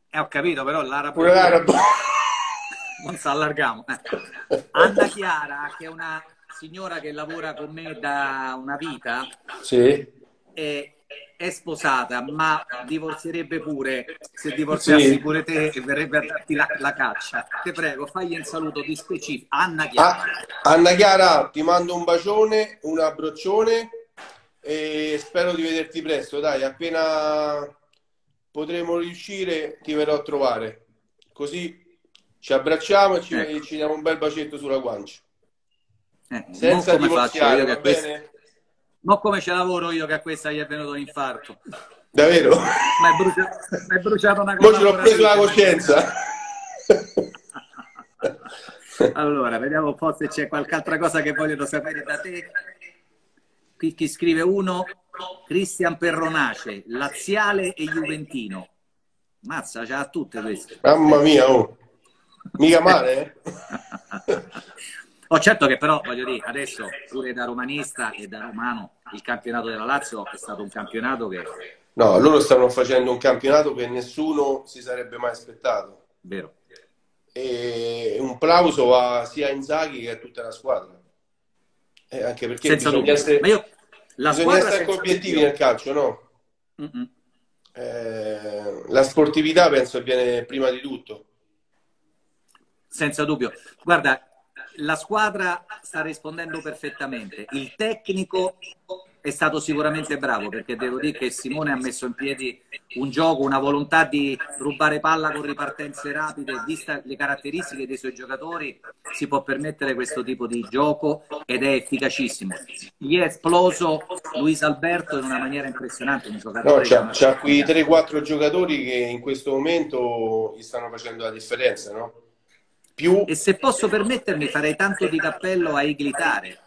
Eh, ho capito, però l'arabo... pure l'arabo. *laughs* Non si allargamo. Eh. Anna Chiara, che è una signora che lavora con me da una vita, Sì. è, è sposata, ma divorzierebbe pure se divorziassi Sì. pure te e verrebbe a darti la, la caccia. Ti prego, fagli un saluto di specifico. Anna Chiara. Ah, Anna Chiara, ti mando un bacione, un abbraccione e spero di vederti presto. Dai, appena potremo riuscire, ti verrò a trovare. Così ci abbracciamo e ci, Ecco. ci diamo un bel bacetto sulla guancia. Eh, Senza come faccio io che questa- mo come ce lavoro io che a questa gli è venuto un infarto? Davvero? Ma è bruciato, ma è bruciato una Mo ce l'ho preso la coscienza. *laughs* Allora, vediamo un po' se c'è qualche altra cosa che vogliono sapere da te. Qui chi scrive uno, Cristian Perronace, laziale e juventino. Mazza, c'ha tutte queste. Mamma mia, oh. Mica male, eh? *laughs* Oh, certo che però, voglio dire, adesso pure da romanista e da romano, il campionato della Lazio è stato un campionato che, No, loro stanno facendo un campionato che nessuno si sarebbe mai aspettato. vero, E un plauso a sia a Inzaghi che a tutta la squadra. Eh, anche perché senza bisogna dubbio. essere, Ma io, la bisogna essere senza obiettivi dubbio- nel calcio, no? Mm-mm. Eh, la sportività penso viene prima di tutto. Senza dubbio. Guarda, la squadra sta rispondendo perfettamente. Il tecnico è stato sicuramente bravo perché devo dire che Simone ha messo in piedi un gioco, una volontà di rubare palla con ripartenze rapide, vista le caratteristiche dei suoi giocatori, si può permettere questo tipo di gioco ed è efficacissimo. Gli è esploso Luis Alberto in una maniera impressionante, un No, c'ha, ha- c'ha quei 3-4 giocatori che in questo momento gli stanno facendo la differenza, no? Più, E se posso permettermi farei tanto di cappello a Iglitare.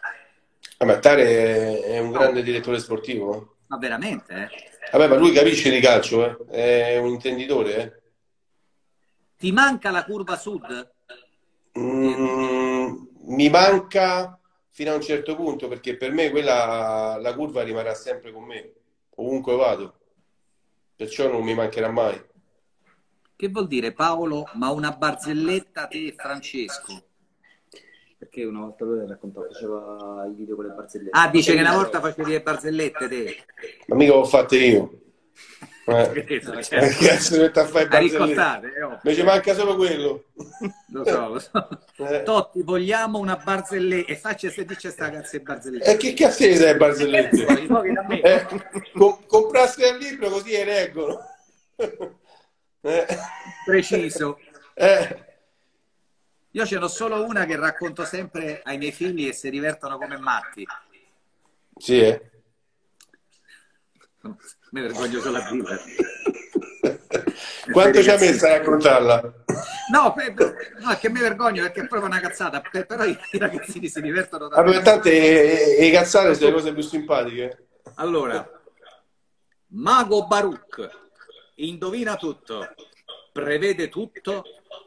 Vabbè, Tare è un grande direttore sportivo. Ma veramente, eh? Vabbè, ma lui capisce di calcio, eh? È un intenditore, eh? Ti manca la curva sud? Mm, mi manca fino a un certo punto perché per me quella la curva rimarrà sempre con me ovunque vado perciò non mi mancherà mai Che vuol dire Paolo, ma una barzelletta te e Francesco? Perché una volta lui raccontava, faceva i video con le barzellette. Ah, dice che una volta facevi le barzellette te. ma mica l'ho fatte io eh. *laughs* Credo, Eh, certo. che cazzo mette a fare barzellette? eh, oh. invece manca solo quello lo so, lo so. Eh. Totti, vogliamo una barzelletta? E faccia se dice sta cazzo di barzelletta. e che cazzo ne sai barzellette eh, com- comprassi il libro così le reggono eh. Preciso. Eh. Io ce n'ho solo una che racconto sempre ai miei figli e si divertono come matti. sì eh Mi vergogno solo a dire. quanto ci ha messo a raccontarla No, no, è che mi vergogno perché è proprio una cazzata. Per- però i, ragazzini si divertono tanto. tante e, e cazzate sono le cose più simpatiche. Allora, Mago Baruch, indovina tutto, prevede tutto,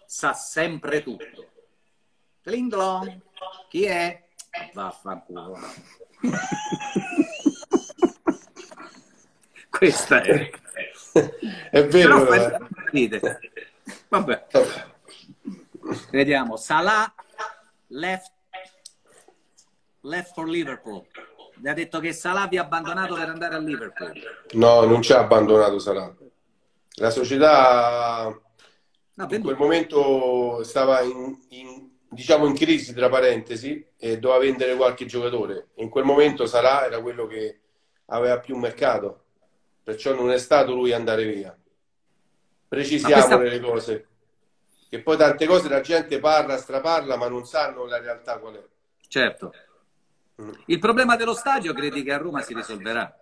sa sempre tutto. Tling glong, chi è? Vaffanculo. *laughs* Questa è. È vero. Però eh. ridere. Vabbè. Vediamo, Salah left, left for Liverpool. Vi ha detto che Salah vi ha abbandonato per andare a Liverpool. No, non ci ha abbandonato Salah. La società No, in quel momento stava in, in- diciamo in crisi, tra parentesi, e doveva vendere qualche giocatore. In quel momento Salah era quello che aveva più mercato, perciò non è stato lui andare via. Precisiamo questa- le cose. Che poi tante cose la gente parla, straparla, ma non sanno la realtà qual è. Certo. Mm. Il problema dello stadio credi che a Roma si risolverà?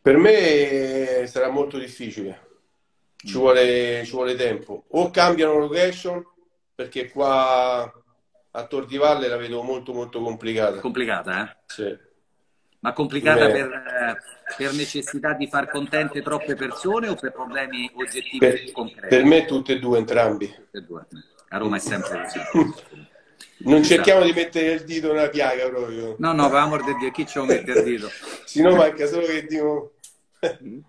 Per me sarà molto difficile, ci vuole, ci vuole tempo. O cambiano location, perché qua a Tor di Valle la vedo molto molto complicata. Complicata, eh? Sì. Ma complicata per, eh, per necessità di far contente troppe persone o per problemi oggettivi Per, concreti? per me tutte e due, entrambi. Tutte e due. A Roma è sempre così. *laughs* Non cerchiamo di mettere il dito nella piaga proprio, No, no, per amor di Dio, chi ci mette a dito? *laughs* se no manca solo che dico *laughs*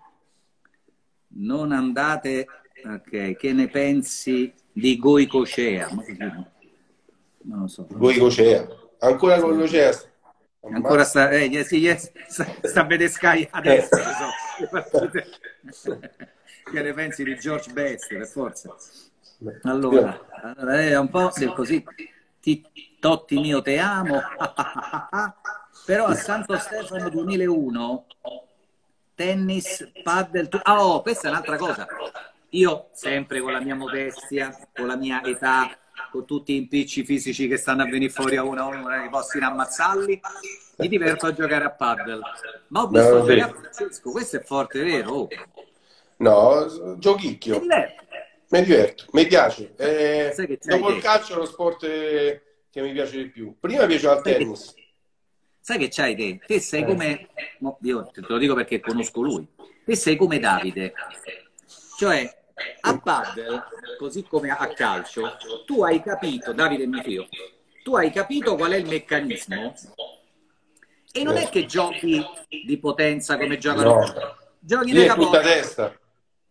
Non andate... Ok, che ne pensi di Goicocea? Non lo so. Goicocea. Ancora con l'Ocea. Ancora sta, eh, yes, yes, sta, sta vedere Sky adesso. so, *laughs* che ne pensi di George Best, per forza? Allora, allora è un po' se così ti, Totti mio te amo, *laughs* però a Santo Stefano 2001 tennis, paddle, tu... ah, oh, questa è un'altra cosa. Io sempre con la mia modestia, con la mia età, con tutti i impicci fisici che stanno a venire fuori a uno a uno, che possono ammazzarli, mi diverto a giocare a paddle. Ma ho visto No, giocare sì. a Francesco, questo è forte, vero? Oh, No, giochicchio. mi diverto. Mi piace. Eh, Sai che c'hai dopo il calcio è lo sport eh, che mi piace di più. Prima mi piaceva il che- tennis. Sai che c'hai te? Te sei come, mo, io te lo dico perché conosco lui, te sei come Davide, cioè a paddle, così come a calcio, tu hai capito, Davide figlio, tu hai capito qual è il meccanismo e non è che giochi di potenza come giocano, No. giochi di è capoccia, testa.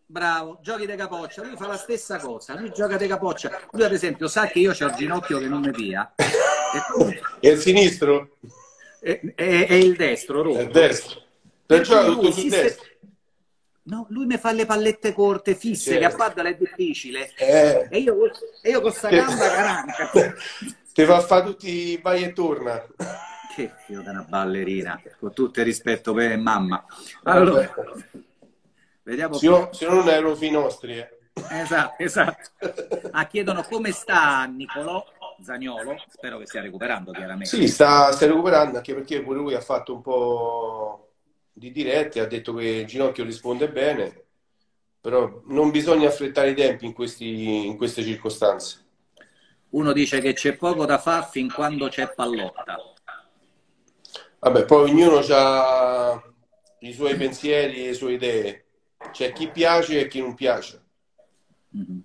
bravo, giochi di capoccia, lui fa la stessa cosa, lui gioca di capoccia, lui ad esempio sa che io ho il ginocchio che non mi via, e, il sinistro? e, e- e il destro, È rotto. il destro. Perciò è tutto sul se- destro. No, lui mi fa le pallette corte, fisse, Certo. che a paddle è difficile. Eh, E io, e io con sta gamba caranca. ti fa fare tutti i vai e torna. Che figlio di una ballerina, con tutto il rispetto per mamma. Allora, vediamo. Se no, se no non erano i nostri. eh. Esatto, esatto. Ah, chiedono come sta Nicolò Zagnolo. Spero che stia recuperando, chiaramente. Sì, sta, sta recuperando anche perché pure lui ha fatto un po' di dirette, ha detto che il ginocchio risponde bene, però non bisogna affrettare i tempi in, questi- in queste circostanze. Uno dice che c'è poco da fare fin quando c'è pallotta. Vabbè, poi ognuno ha i suoi pensieri e le sue idee. C'è chi piace e chi non piace. Mhm.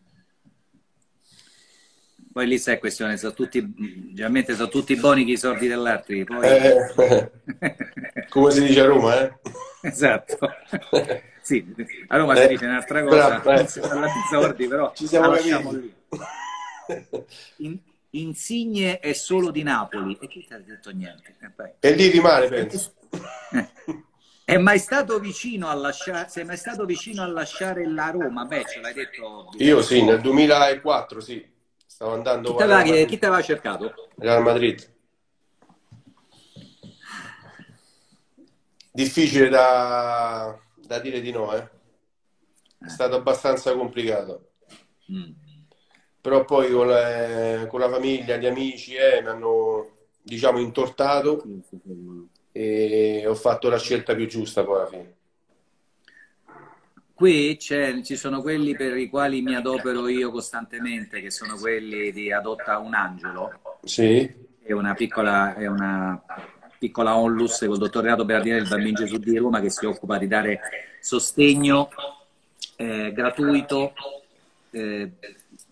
Poi lì sai questione, sono tutti, generalmente sono tutti buoni che i soldi dell'altri. Poi... Eh, *laughs* come si dice a Roma, eh? Esatto. *laughs* Sì, a Roma si Eh, dice un'altra cosa, bravo, eh. non si parla di soldi, però Ci siamo la lasciamo lì. In- Insigne è solo di Napoli. E chi ti ha detto niente? Eh. E lì rimane, penso. È mai stato vicino a lasciare, sei mai stato vicino a lasciare la Roma? Beh, ce l'hai detto. Io sì, nel 2004 sì, stavo andando Chi ti aveva cercato? Real Madrid. Difficile da, da dire di no, eh. È stato abbastanza complicato. Mm. Però poi con, le- con la famiglia, gli amici, eh, mi hanno, diciamo, intortato e ho fatto la scelta più giusta poi alla fine. Qui c'è- ci sono quelli per i quali mi adopero io costantemente, che sono quelli di Adotta un Angelo. Sì, è una piccola, è una piccola onlus col dottor Renato Berardini del Bambino Gesù di Roma che si occupa di dare sostegno eh, gratuito, eh,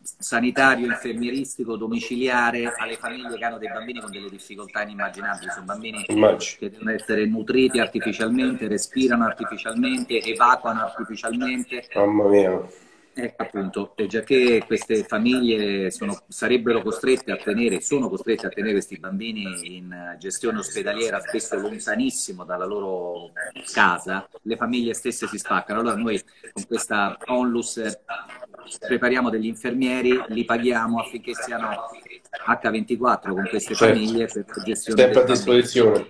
sanitario, infermieristico, domiciliare alle famiglie che hanno dei bambini con delle difficoltà inimmaginabili. Sono bambini immagino. che devono essere nutriti artificialmente, respirano artificialmente, evacuano artificialmente. Mamma mia. Eh, appunto, e già che queste famiglie sono- sarebbero costrette a tenere, sono costrette a tenere questi bambini in eh, gestione ospedaliera, spesso lontanissimo dalla loro casa, le famiglie stesse si spaccano. Allora noi con questa onlus eh, prepariamo degli infermieri, li paghiamo affinché siano H24 con queste Certo. famiglie per gestione Sempre a disposizione.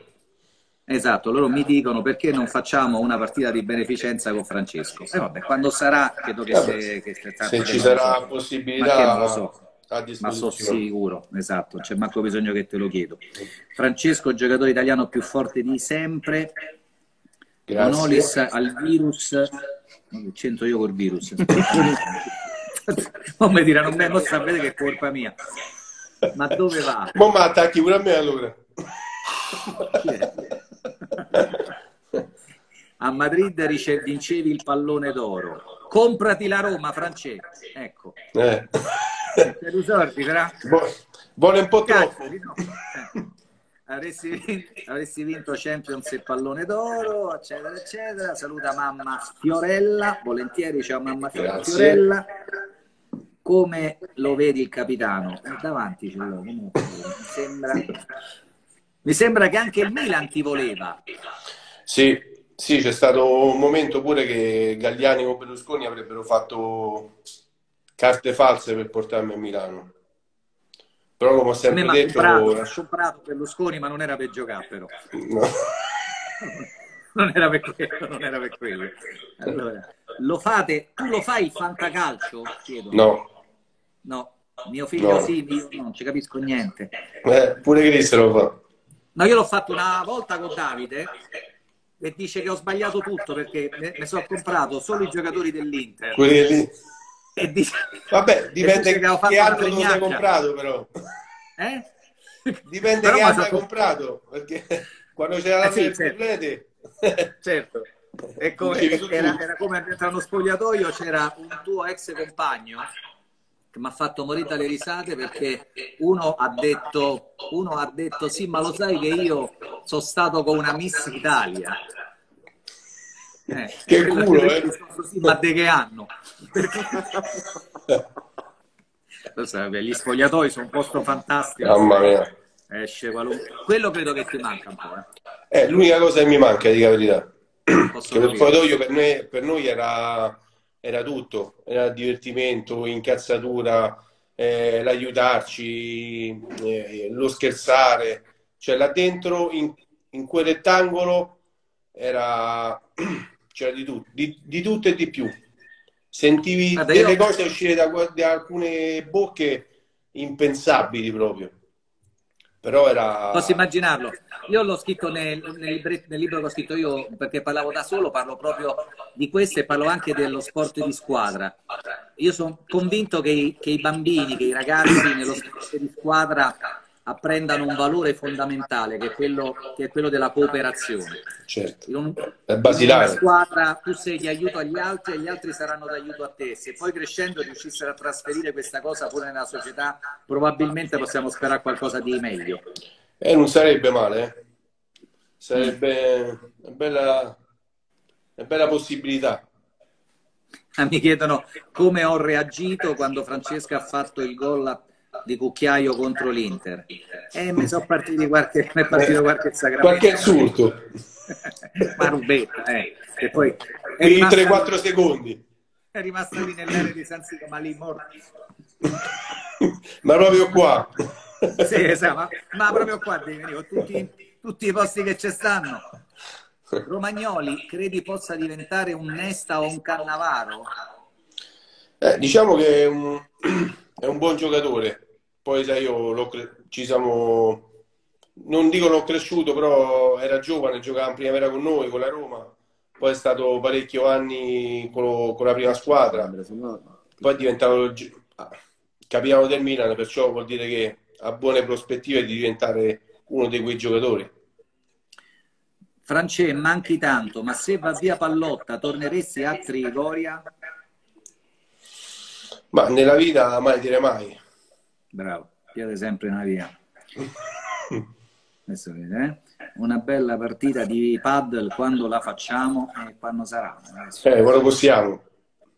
Esatto, loro mi dicono perché non facciamo una partita di beneficenza con Francesco. E vabbè, quando sarà, credo che, se, che se- Se ci sarà so. possibilità Ma so. Ma sono sicuro, esatto, c'è manco bisogno che te lo chiedo. Francesco, giocatore italiano più forte di sempre. Grazie. al virus. C'entro io col virus. non mi diranno, non sapete che è colpa mia. Ma dove va? Ma attacchi pure a me allora. A Madrid rice- vincevi il pallone d'oro. Comprati la Roma, Francesco. Ecco, Eh. te lo ricordi, però? Vu- Vuole un po' troppo. Eh. Avresti vinto- avresti vinto Champions e pallone d'oro, eccetera, eccetera. Saluta mamma Fiorella, volentieri ciao mamma Grazie. Fiorella. Come lo vedi il capitano? Eh, Davanti ce l'ho, comunque. Mi sembra, mi sembra che anche il Milan ti voleva. Sì, sì, c'è stato un momento pure che Galliani o Berlusconi avrebbero fatto carte false per portarmi a Milano. Però come ho sempre detto, comprato, ha comprato Berlusconi, ma non era per giocare però. no. *laughs* non era per quello, non era per quello. Allora, lo fate, tu lo fai il fantacalcio? Chiedo. No. No, mio figlio No. sì, io no, non ci capisco niente. Eh, pure Cristo lo fa. No, io l'ho fatto una volta con Davide e dice che ho sbagliato tutto perché me- mi sono comprato solo i giocatori dell'Inter. Quelli lì. E dice... Vabbè, dipende che che lo sei fregnaccia. comprato però. Eh? Dipende Però che sono hai comp- comprato, perché quando c'era Eh l'anno sì, del certo. *laughs* Certo. E tu era, era come tra uno spogliatoio c'era un tuo ex compagno che mi ha fatto morire dalle risate perché uno ha detto uno ha detto sì ma lo sai che io sono stato con una Miss Italia Eh, Che culo, eh. risposto, sì, ma di che anno *laughs* Perché- gli spogliatoi sono un posto fantastico mamma mia. esce qualunque quello credo che ti manca un po' eh. È l'unica cosa che mi manca, di verità. Posso Che lo capire. spogliatoio per noi, per noi era, era tutto, era divertimento, incazzatura, eh, l'aiutarci, eh, lo scherzare. Cioè là dentro, in, in quel rettangolo, era, *clears throat* c'era di tutto, di, di tutto e di più. Sentivi Guarda, delle io- cose uscire da, da alcune bocche impensabili proprio. Però era... Posso immaginarlo. Io l'ho scritto nel, nel nel libro che ho scritto io perché parlavo da solo, parlo proprio di questo e parlo anche dello sport di squadra. Io sono convinto che che i bambini, che i ragazzi nello sport di squadra apprendano un valore fondamentale che è quello, che è quello della cooperazione. Certo. In, un- È in basilare. una squadra tu sei di aiuto agli altri e gli altri saranno d'aiuto a te. Se poi crescendo riuscissero a trasferire questa cosa pure nella società, probabilmente possiamo sperare qualcosa di meglio. Eh, non sarebbe male, eh. Sarebbe una bella, una bella possibilità. Mi chiedono come ho reagito quando Francesca ha fatto il gol di cucchiaio contro l'Inter. E mi sono partiti qualche, mi è partito qualche sacramento. Qualche insulto. *laughs* Ma rubetta, eh. E poi è In rimasta, 3-4 secondi. è rimasta lì nell'area di San Siro, ma lì morto. *laughs* Ma proprio qua. Sì, esatto, ma, ma proprio qua devi venire tutti, tutti i posti che ci stanno. Romagnoli, credi possa diventare un Nesta o un Cannavaro? Eh, diciamo che è un, *clears throat* è un buon giocatore. Poi sai, io l'ho ci siamo... Non dico l'ho cresciuto, però era giovane, giocava in primavera con noi, con la Roma. Poi è stato parecchio anni con, lo- con la prima squadra. Poi è diventato ah, capitano del Milan, perciò vuol dire che ha buone prospettive di diventare uno di quei giocatori. France, manchi tanto, ma se va via Pallotta, torneresti a Trigoria? Ma nella vita mai dire mai. Bravo, piede sempre una via. *laughs* Adesso vede, eh? Una bella partita di paddle quando la facciamo e quando sarà. Adesso- Eh, quando possiamo.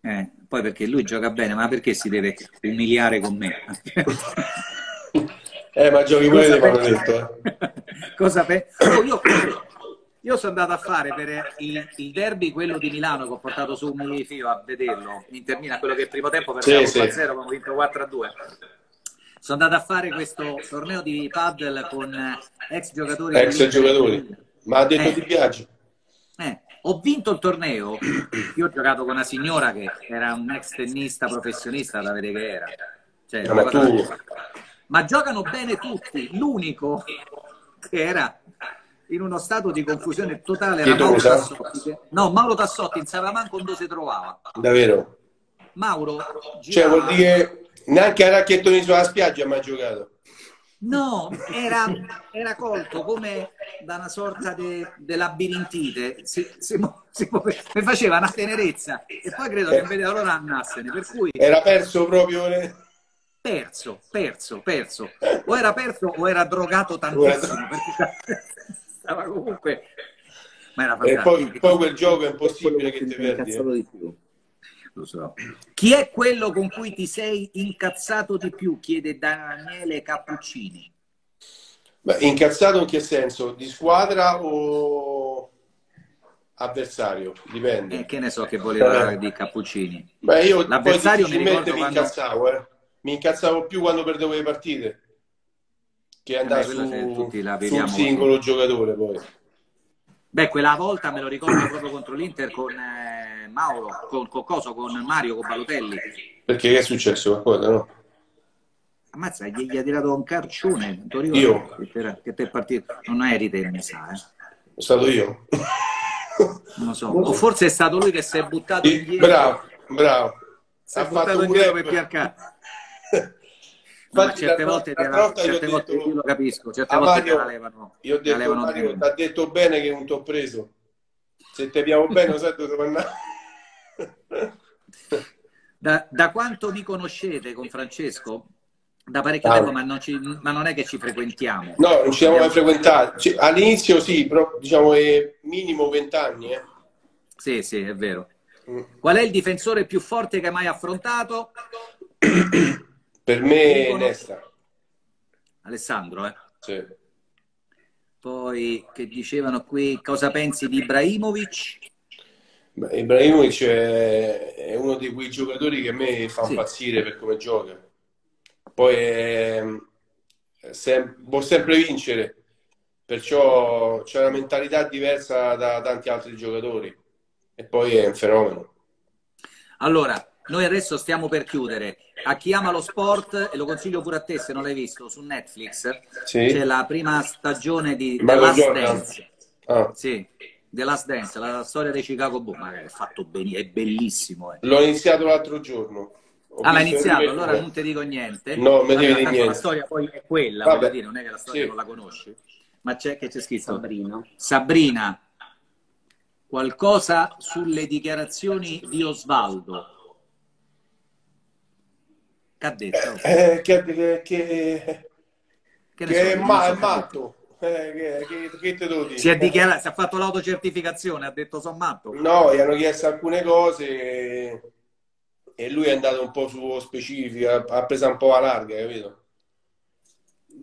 eh, poi perché lui gioca bene, ma perché si deve umiliare con me? *laughs* Eh, ma giochi pure pensi? detto. Eh. Cosa pe- Oh, io, io sono andato a fare per il, il derby, quello di Milano, che ho portato su un mio figlio a vederlo. Inter Milan, quello che il primo tempo perdeva Sì, 1-0, sì. abbiamo vinto 4-2. Sono andato a fare questo torneo di paddle con eh, ex giocatori. Ex giocatori. Ma ha detto Eh. di viaggio. Eh, ho vinto il torneo. Io ho giocato con una signora che era un ex tennista professionista, da vedere che era. Cioè, Ma una cosa- tu- Ma giocano bene tutti. L'unico che era in uno stato di confusione totale era Mauro? Tassotti. No, Mauro Tassotti non sapeva manco dove si trovava. Davvero. Mauro Cioè, vuol dire neanche a racchettoni sulla spiaggia ha mai giocato. No, era, era colto come da una sorta di labirintite, si, si, si mi faceva una tenerezza e poi credo che vedeva l'ora andarsene, per cui Era perso proprio. le- perso, perso, perso. O era perso o era drogato tantissimo, perché stava comunque... Ma era E fantastico. poi, poi quel gioco è impossibile che ti mi ha perdi. eh. di più. Lo so. Chi è quello con cui ti sei incazzato di più? Chiede Daniele Cappuccini. Beh, incazzato in che senso? Di squadra o avversario? Dipende. Eh, che ne so che voleva di Cappuccini. Beh, io L'avversario mi ricordo mi quando- incazzavo, eh. Mi incazzavo più quando perdevo le partite che andare Eh, su, viviamo singolo giocatore poi. Beh, quella volta me lo ricordo proprio contro l'Inter con eh, Mauro, con, con coso, con Mario, con Balotelli. Perché che è successo qualcosa, no? Ammazza, gli, gli ha tirato un carcione. ricordi? Io? Che te, è partito. Non eri te, mi sa. Eh. Sono stato io. Non lo so. O forse è stato lui che si è buttato Sì, indietro. bravo, bravo. Si è Ha buttato indietro per piarcare. *laughs* No, ma Infatti, certe volte, te la, ho certe volte detto- io lo capisco, certe a volte Mario- te la levano. Io ho la detto, Mario, ti ha detto bene che non ti ho preso. Se ti abbiamo bene, lo sai dove andare. Da, da quanto vi conoscete con Francesco? Da parecchio Ah. tempo, ma non, ci- ma non è che ci frequentiamo. No, non ci siamo mai frequentati. All'inizio sì, però diciamo è minimo vent'anni. Eh. Sì, sì, è vero. Mm. Qual è il difensore più forte che hai mai affrontato? *clears throat* Per me Dicono- Nesta. Alessandro, eh. Sì. Poi che dicevano qui cosa pensi di Ibrahimovic? Ibrahimovic è, uno di quei giocatori che a me fa Sì. impazzire per come gioca. Poi è- è sem- può sempre vincere, perciò c'è una mentalità diversa da tanti altri giocatori. E poi è un fenomeno. Allora, noi adesso stiamo per chiudere. A chi ama lo sport, e lo consiglio pure a te se non l'hai visto, su Netflix Sì? c'è la prima stagione di The Michael Last Jordan. Dance. Ah, Sì, The Last Dance, la storia dei Chicago Bulls. Ma è fatto bene, è bellissimo. eh. l'ho iniziato l'altro giorno. Ho Ah, visto iniziato, il allora primo. non ti dico niente. No, mi devi dire niente. La storia poi è quella, Vabbè. voglio dire, non è che la storia Sì. non la conosci. Ma c'è che c'è scritto? Sabrina. Sabrina, qualcosa sulle dichiarazioni di Osvaldo. Che ha detto? Eh, che, che, che, Che so, è, ma- so è matto. Eh, che, che, che te devo dire? Si è dichiarato, si è fatto l'autocertificazione, ha detto sono matto. No, gli hanno chiesto alcune cose e, e lui è andato un po' su specifico, ha, preso un po' la larga, capito?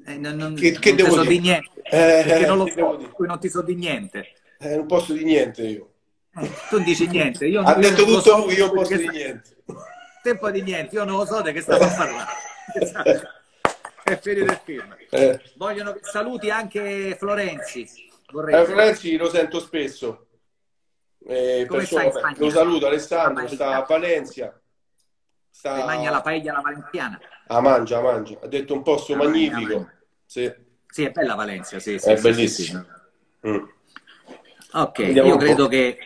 Eh, non, non, Che- che non ti devo so dire? di niente, Eh, perché non lo so, qui non ti so di niente. Eh, non posso di niente io. Eh, tu non dici niente, io, Ha detto tutto so lui, io non posso di niente. tempo di niente, io non lo so di che stavo a *laughs* È finito il film. Eh, Vogliono che saluti anche Florenzi. Vorrei. eh, Florenzi lo sento spesso. Eh, Come perciò, vabbè, lo saluto Alessandro, La sta a. Valencia. Sta... mangia la paella alla valenziana. Ah, mangia, mangia. Ha detto un posto mangia, magnifico. mangia. Sì. Sì, è bella Valencia, sì, sì, È sì. Mm. Ok, Vediamo io po'. credo che...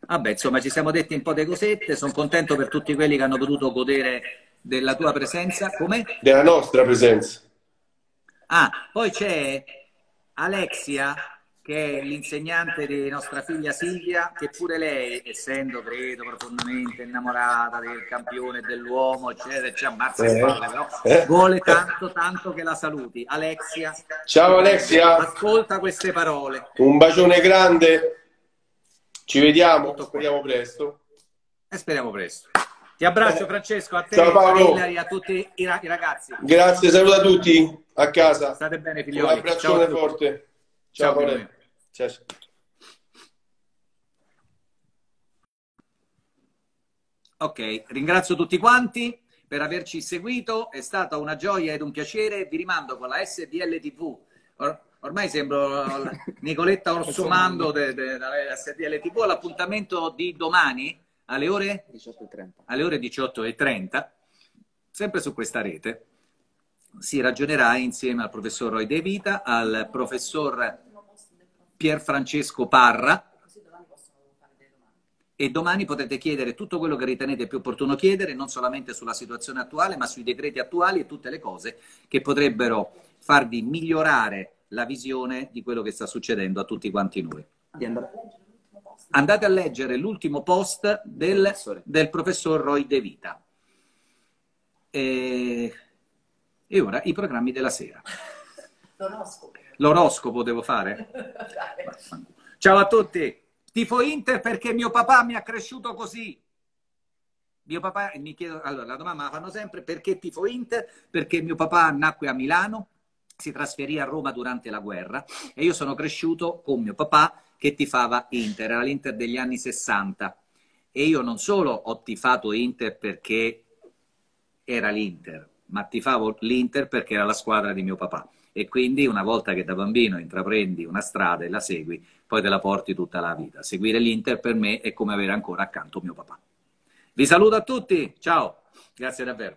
Vabbè, insomma, ci siamo detti un po' di cosette. Sono contento per tutti quelli che hanno potuto godere della tua presenza. Come? Della nostra presenza. Ah, poi c'è Alexia, che è l'insegnante di nostra figlia Silvia, che pure lei, essendo, credo, profondamente innamorata del campione, dell'uomo, eccetera, ci ammazza le Eh. palle, però Eh. vuole tanto, tanto che la saluti. Alexia, Ciao Alexia, ascolta queste parole. un bacione grande. Ci vediamo, speriamo presto. E speriamo presto. Ti abbraccio Francesco, a te, Ciao, Paolo. a a tutti i, i ragazzi. Grazie, saluto a tutti a casa. State bene Un figlioli. Ciao abbraccione tutti. forte. Ciao, Ciao. Paolo. Ciao. ciao. Ok, ringrazio tutti quanti per averci seguito, è stata una gioia ed un piacere. Vi rimando con la SDL TV. Or- ormai sembro Nicoletta *laughs* Orsomando de- de- della SDL TV all'appuntamento di domani alle ore 18.30. alle ore 18.30, sempre su questa rete, si ragionerà insieme al professor Roy De Vita, al professor Pierfrancesco Parra e domani potrete chiedere tutto quello che ritenete più opportuno chiedere, non solamente sulla situazione attuale, ma sui decreti attuali e tutte le cose che potrebbero farvi migliorare la visione di quello che sta succedendo a tutti quanti noi. Andate a leggere l'ultimo post del, del professor Roy De Vita. E, e ora i programmi della sera. L'oroscopo devo fare? Ciao a tutti. Tifo Inter perché mio papà mi ha cresciuto così. Mio papà, mi chiedo, allora la domanda me la fanno sempre, perché tifo Inter? Perché mio papà nacque a Milano, si trasferì a Roma durante la guerra e io sono cresciuto con mio papà che tifava Inter, era l'Inter degli anni 60. E io non solo ho tifato Inter perché era l'Inter, ma tifavo l'Inter perché era la squadra di mio papà. E quindi una volta che da bambino intraprendi una strada e la segui, poi te la porti tutta la vita. Seguire l'Inter per me è come avere ancora accanto mio papà. Vi saluto a tutti, ciao, grazie davvero.